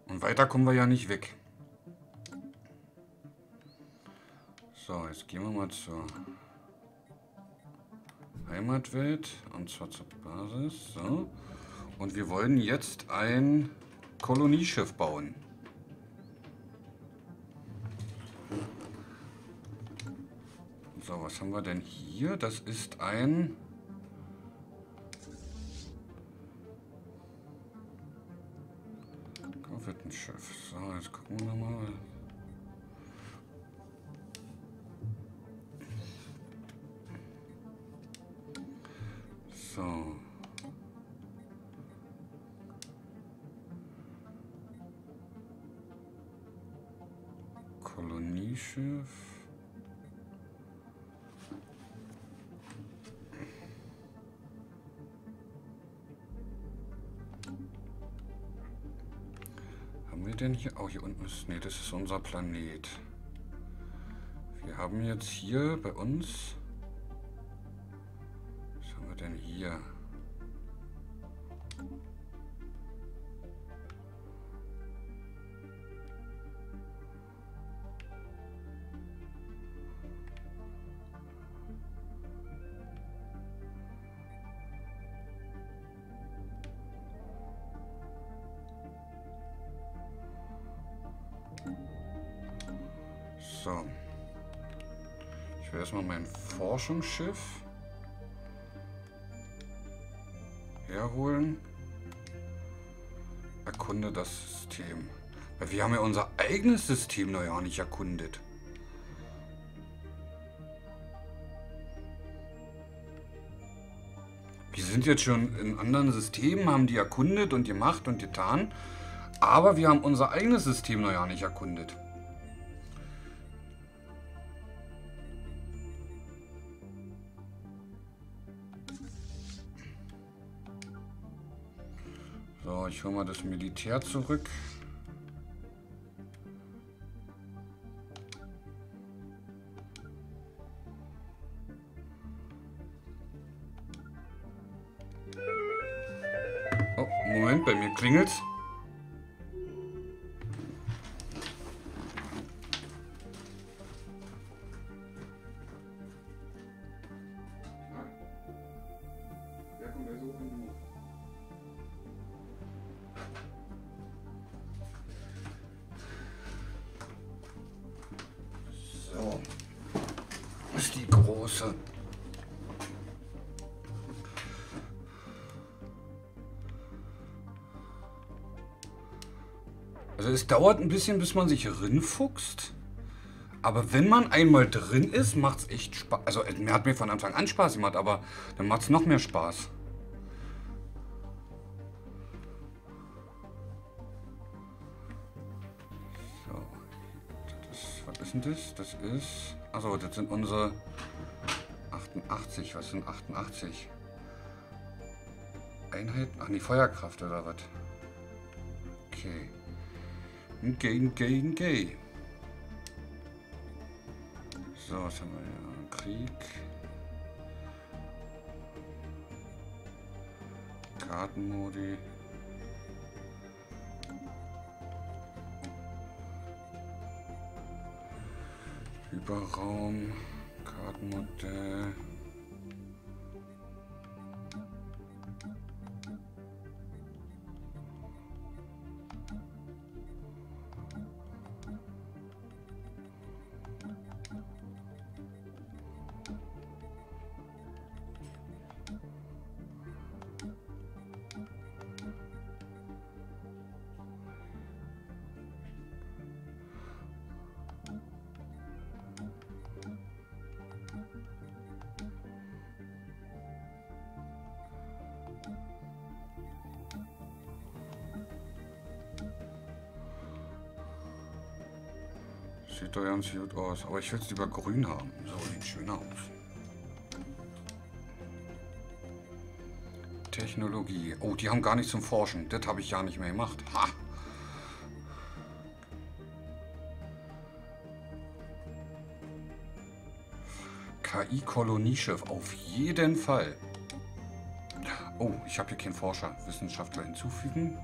Und weiter kommen wir ja nicht weg. So, jetzt gehen wir mal zur Heimatwelt und zwar zur Basis. So. Und wir wollen jetzt ein Kolonieschiff bauen. So, was haben wir denn hier? Das ist ein Schiff. So, jetzt denn hier? Oh, hier unten ist... Ne, das ist unser Planet. Wir haben jetzt hier bei uns... Was haben wir denn hier? Forschungsschiff herholen. Erkunde das System. Weil wir haben ja unser eigenes System noch ja nicht erkundet. Wir sind jetzt schon in anderen Systemen, haben die erkundet und gemacht und getan. Aber wir haben unser eigenes System noch ja nicht erkundet. Ich hole mal das Militär zurück. Oh, Moment, bei mir klingelt's. Also es dauert ein bisschen, bis man sich rinfuchst. Aber wenn man einmal drin ist, macht es echt Spaß. Also mir hat mir von Anfang an Spaß gemacht, aber dann macht es noch mehr Spaß. So. Das, was ist denn das? Das ist... Achso, das sind unsere 88. Was sind 88? Einheit? Ach, die Feuerkraft oder was? Okay. Okay, okay, okay. So, was haben wir hier? Krieg. Kartenmodi. Überraum. Kartenmodell. Doch ganz gut aus. Aber ich will es lieber grün haben. So sieht schöner aus. Technologie. Oh, die haben gar nichts zum Forschen. Das habe ich ja nicht mehr gemacht. Ha! KI-Kolonieschiff. Auf jeden Fall. Oh, ich habe hier keinen Forscher. Wissenschaftler hinzufügen.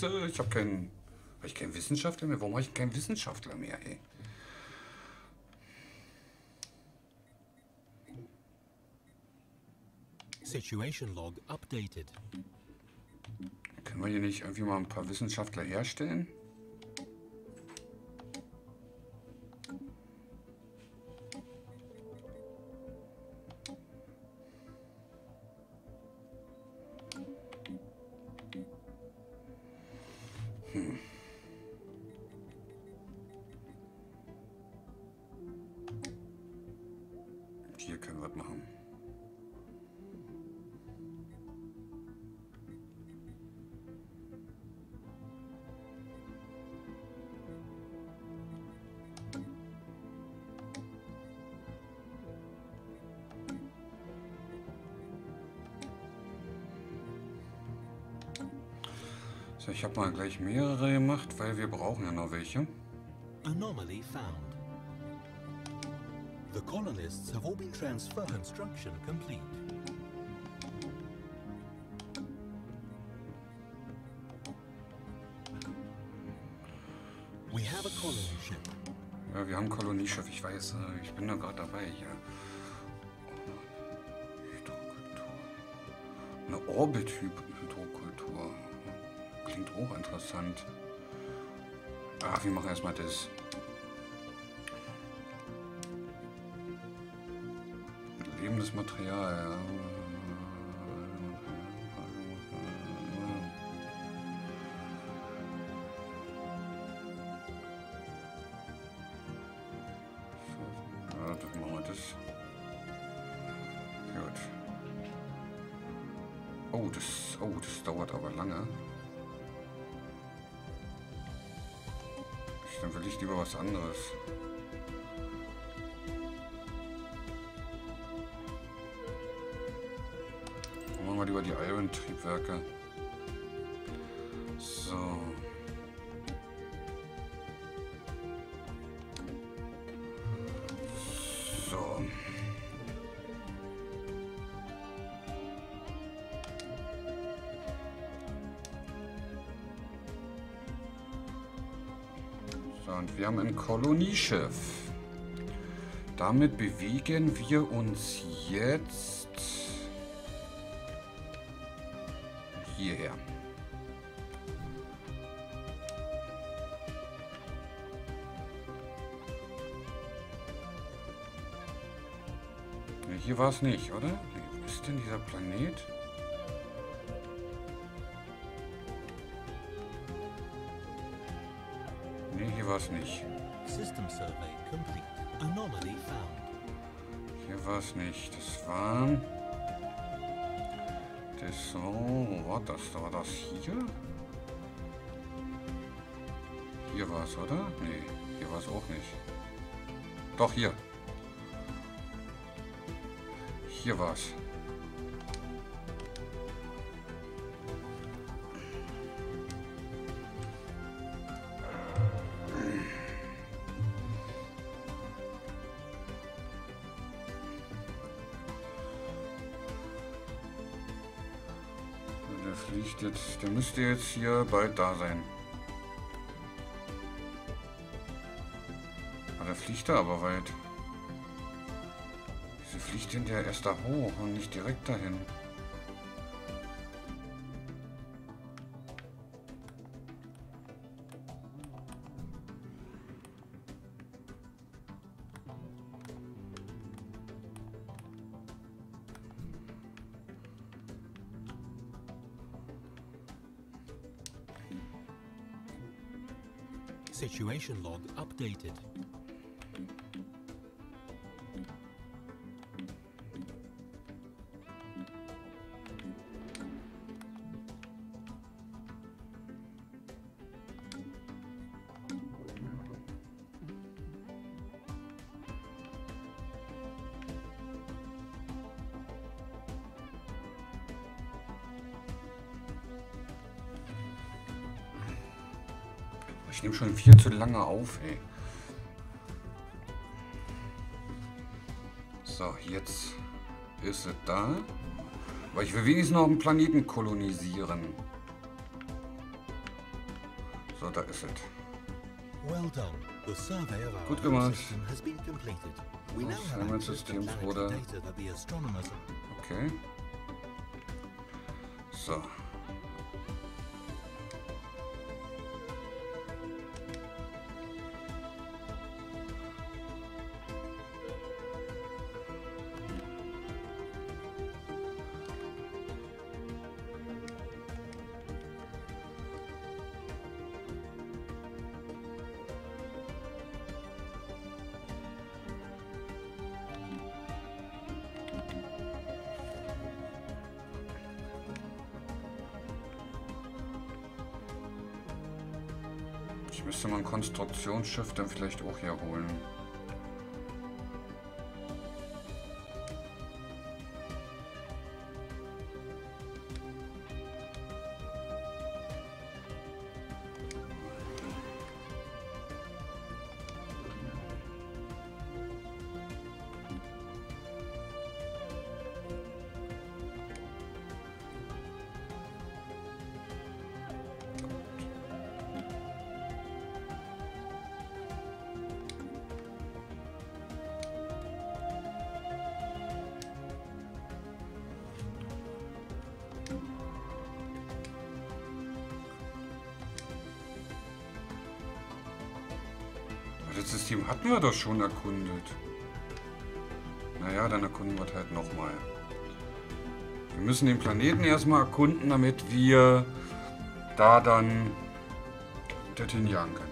Scheiße, ich habe keinen... Habe ich keinen Wissenschaftler mehr? Warum habe ich keinen Wissenschaftler mehr, ey? Situation log updated. Können wir hier nicht irgendwie mal ein paar Wissenschaftler herstellen? Ich habe mal gleich mehrere gemacht, weil wir brauchen ja noch welche. Anomaly found. The colonists have all been transferred. Construction complete. We have a colony ship. Ja, wir haben Kolonieschiff. Ich weiß, äh, ich bin da gerade dabei hier. Hydrokultur. Eine Orbit-Hydrokultur. Klingt auch interessant. Ach, wir machen erstmal das. Lebendes Material. Ja, die Iron-Triebwerke. So. So. So, und wir haben ein Kolonieschiff. Damit bewegen wir uns jetzt war es nicht, oder? Wo ist denn dieser Planet? Nee, hier war es nicht. System survey complete. Anomaly found. Hier war es nicht. Das war... Das so, wo war das? War das hier? Hier war es, oder? Nee, hier war es auch nicht. Doch, hier. Hier war's. Der fliegt jetzt, der müsste jetzt hier bald da sein. Ah, der fliegt da aber weit fliegt denn der erst da hoch und nicht direkt dahin? Situation log updated. Schon viel zu lange auf, ey. So, jetzt ist es da. Aber ich will wenigstens noch einen Planeten kolonisieren. So, da ist es. Well done. The survey of Gut gemacht. system has been completed. We now Das planetary wurde- Okay. So. Konstruktionsschiff dann vielleicht auch hier holen. Wir doch schon erkundet. Naja, dann erkunden wir es halt nochmal. Wir müssen den Planeten erstmal erkunden, damit wir da dann dorthin jagen können.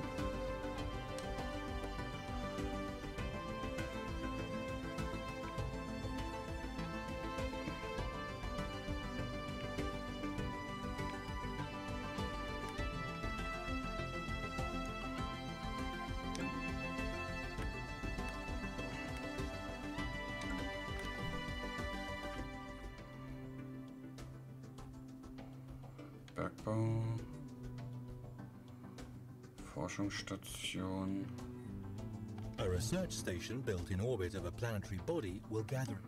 Station built in orbit of a planetary body will gather.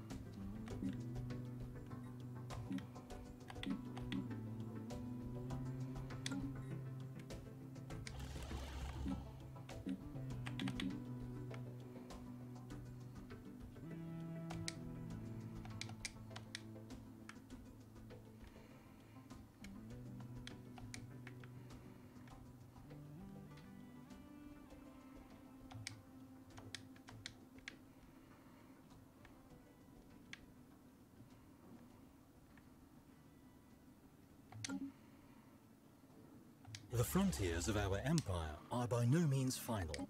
The frontiers of our empire are by no means final.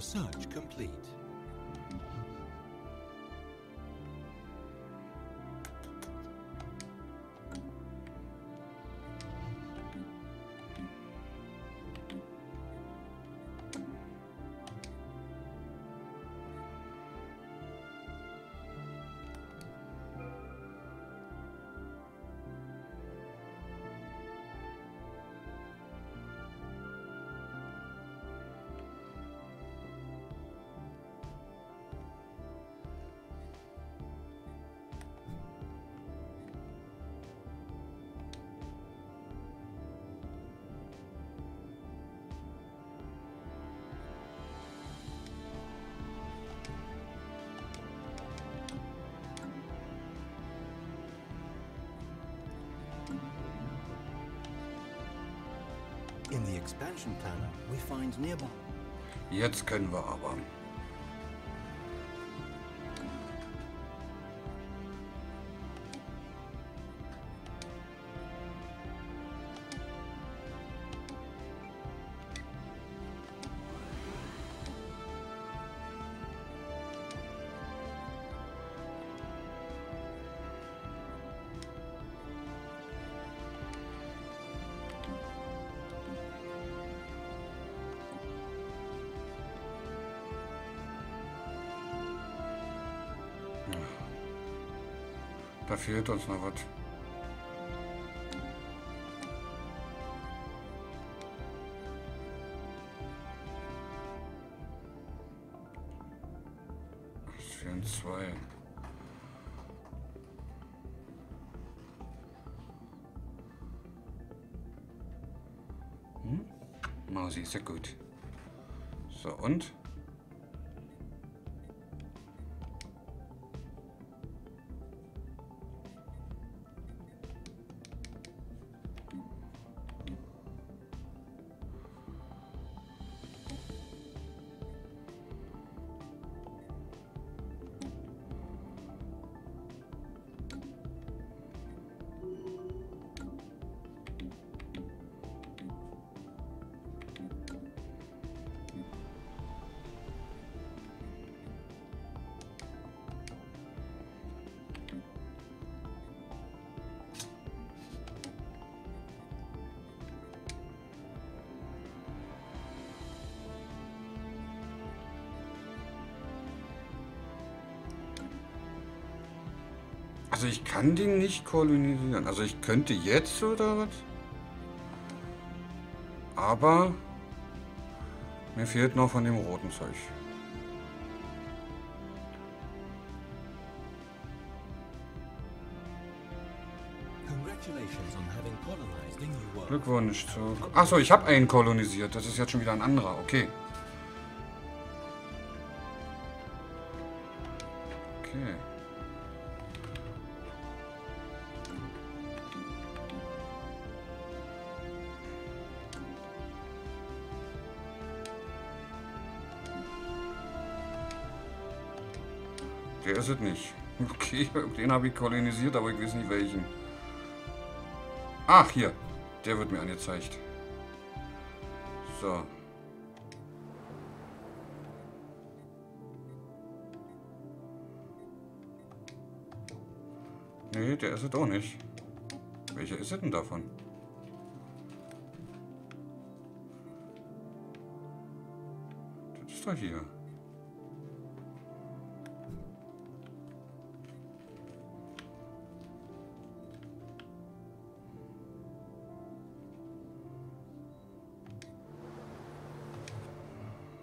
Research complete. Jetzt können wir aber. Fehlt uns noch was. Es fehlen zwei. Hm? Mausi, sehr gut. So, und? Kann den nicht kolonisieren. Also ich könnte jetzt oder was? Aber Mir fehlt noch von dem roten Zeug. Glückwunsch zu... Achso, ich habe einen kolonisiert. Das ist jetzt schon wieder ein anderer. Okay. Okay. Okay, den habe ich kolonisiert, aber ich weiß nicht welchen. Ach, hier. Der wird mir angezeigt. So. Nee, der ist es auch nicht. Welcher ist es denn davon? Das ist doch hier.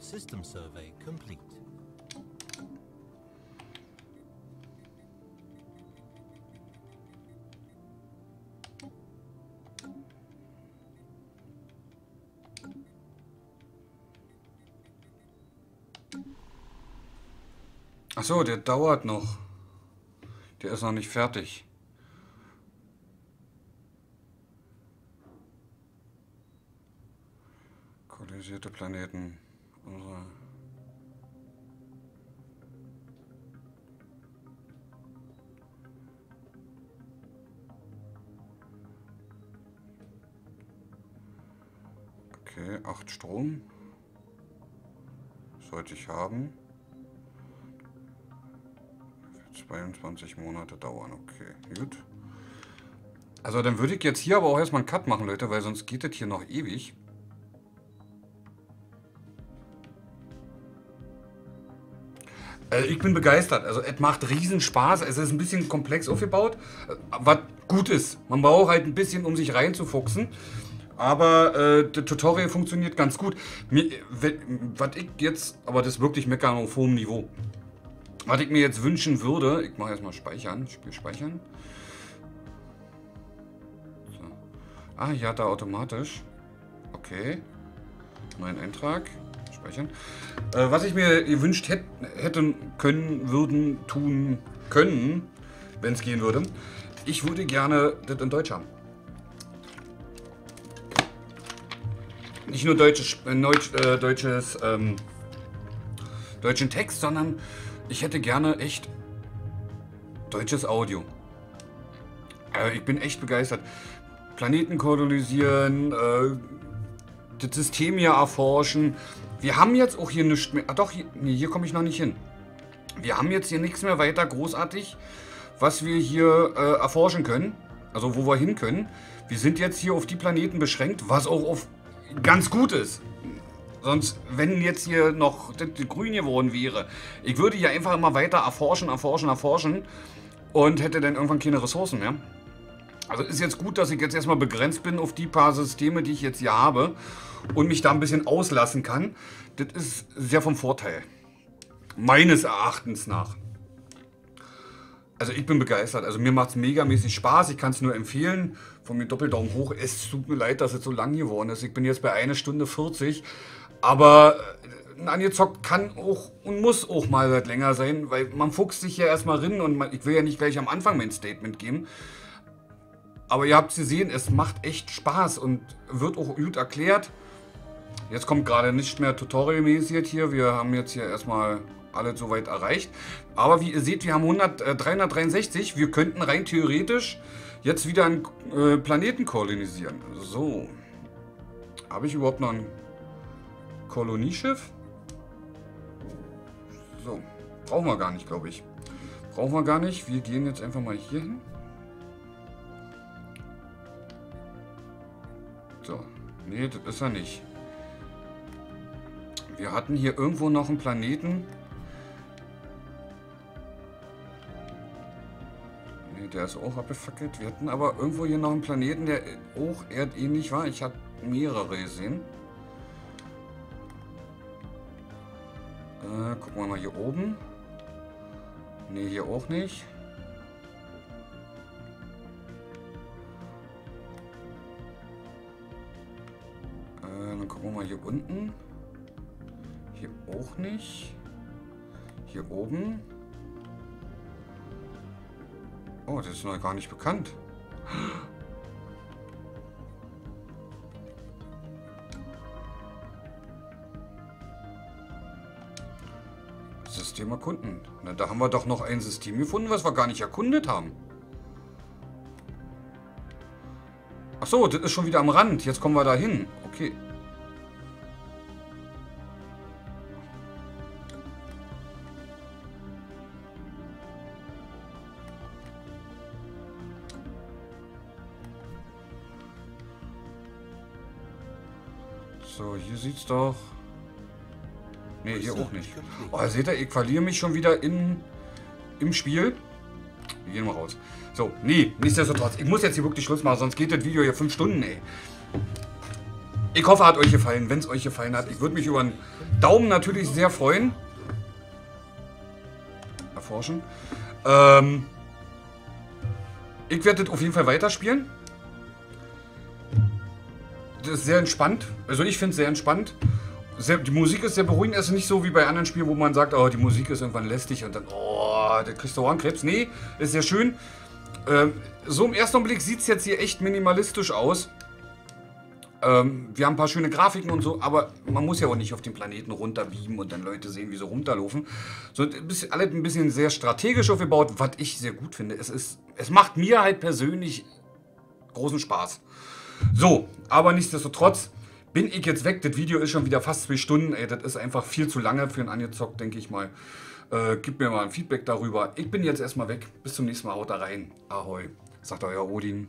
System survey complete. Ach so, der dauert noch. Der ist noch nicht fertig. Kolonisierte Planeten. 8 Strom. Sollte ich haben. 22 Monate dauern, okay, gut. Also dann würde ich jetzt hier aber auch erstmal einen Cut machen, Leute, weil sonst geht das hier noch ewig. Also ich bin begeistert. Also es macht riesen Spaß. Es ist ein bisschen komplex aufgebaut, was gut ist. Man braucht halt ein bisschen, um sich reinzufuchsen. Aber äh, das Tutorial funktioniert ganz gut. was ich jetzt, aber das ist wirklich meckern auf hohem Niveau. Was ich mir jetzt wünschen würde, ich mache erstmal speichern, Spiel speichern. So. Ah, ja, da automatisch. Okay. Neuen Eintrag. Speichern. Äh, was ich mir gewünscht hätte, hätten können, würden, tun können, wenn es gehen würde. Ich würde gerne das in Deutsch haben. Nicht nur deutsches, äh, äh, deutsches, ähm, deutschen Text, sondern ich hätte gerne echt deutsches Audio. Äh, ich bin echt begeistert. Planeten kolonisieren, äh, das System hier erforschen. Wir haben jetzt auch hier nichts mehr. Ah doch, hier, nee, hier komme ich noch nicht hin. Wir haben jetzt hier nichts mehr weiter großartig, was wir hier äh, erforschen können. Also wo wir hin können. Wir sind jetzt hier auf die Planeten beschränkt, was auch auf ganz gut ist. Sonst, wenn jetzt hier noch das, grün geworden wäre, ich würde hier einfach immer weiter erforschen, erforschen, erforschen und hätte dann irgendwann keine Ressourcen mehr. Also ist jetzt gut, dass ich jetzt erstmal begrenzt bin auf die paar Systeme, die ich jetzt hier habe und mich da ein bisschen auslassen kann. Das ist sehr vom Vorteil. Meines Erachtens nach. Also ich bin begeistert. Also mir macht es megamäßig Spaß. Ich kann es nur empfehlen. Von mir Doppeldaumen hoch. Es tut mir leid, dass es so lang geworden ist. Ich bin jetzt bei einer Stunde 40. Aber äh, ein angezockt kann auch und muss auch mal länger sein, weil man fuchst sich ja erstmal rein und man, ich will ja nicht gleich am Anfang mein Statement geben. Aber ihr habt es gesehen, es macht echt Spaß und wird auch gut erklärt. Jetzt kommt gerade nicht mehr tutorialmäßig hier. Wir haben jetzt hier erstmal alles soweit erreicht. Aber wie ihr seht, wir haben 100, äh, 363. Wir könnten rein theoretisch jetzt wieder einen äh, Planeten kolonisieren. So. Habe ich überhaupt noch ein Kolonieschiff? So. Brauchen wir gar nicht, glaube ich. Brauchen wir gar nicht. Wir gehen jetzt einfach mal hier hin. So. Nee, das ist er nicht. Wir hatten hier irgendwo noch einen Planeten. Nee, der ist auch abgefackelt. Wir hatten aber irgendwo hier noch einen Planeten, der auch erdähnlich war. Ich habe mehrere gesehen. Äh, gucken wir mal hier oben. Ne, hier auch nicht. Äh, dann gucken wir mal hier unten. Hier auch nicht. Hier oben. Oh, das ist noch gar nicht bekannt. System erkunden. Na, da haben wir doch noch ein System gefunden, was wir gar nicht erkundet haben. Ach so, das ist schon wieder am Rand. Jetzt kommen wir da hin. Okay. So, hier sieht's doch... Ne, hier auch nicht. Oh, seht ihr, ich verliere mich schon wieder in, im Spiel. Wir gehen mal raus. So, nee, nichtsdestotrotz. Ich muss jetzt hier wirklich Schluss machen, sonst geht das Video hier fünf Stunden, ey. Ich hoffe, hat euch gefallen. Wenn es euch gefallen hat, ich würde mich über einen Daumen natürlich sehr freuen. Erforschen. Ähm, ich werde das auf jeden Fall weiterspielen. Das ist sehr entspannt. Also ich finde es sehr entspannt. Sehr, die Musik ist sehr beruhigend. Es ist nicht so wie bei anderen Spielen, wo man sagt, oh, die Musik ist irgendwann lästig und dann, oh, der kriegst du Ohrenkrebs. Nee, ist sehr schön. Ähm, so im ersten Blick sieht es jetzt hier echt minimalistisch aus. Ähm, wir haben ein paar schöne Grafiken und so, aber man muss ja auch nicht auf den Planeten runterbeamen und dann Leute sehen, wie sie runterlaufen. So ein bisschen, alles ein bisschen sehr strategisch aufgebaut, was ich sehr gut finde. Es, ist, es macht mir halt persönlich großen Spaß. So, aber nichtsdestotrotz bin ich jetzt weg. Das Video ist schon wieder fast zwei Stunden. Ey, das ist einfach viel zu lange für ein angezockt, denke ich mal. Äh, gib mir mal ein Feedback darüber. Ich bin jetzt erstmal weg. Bis zum nächsten Mal. Haut da rein. Ahoi. Sagt euer Odin.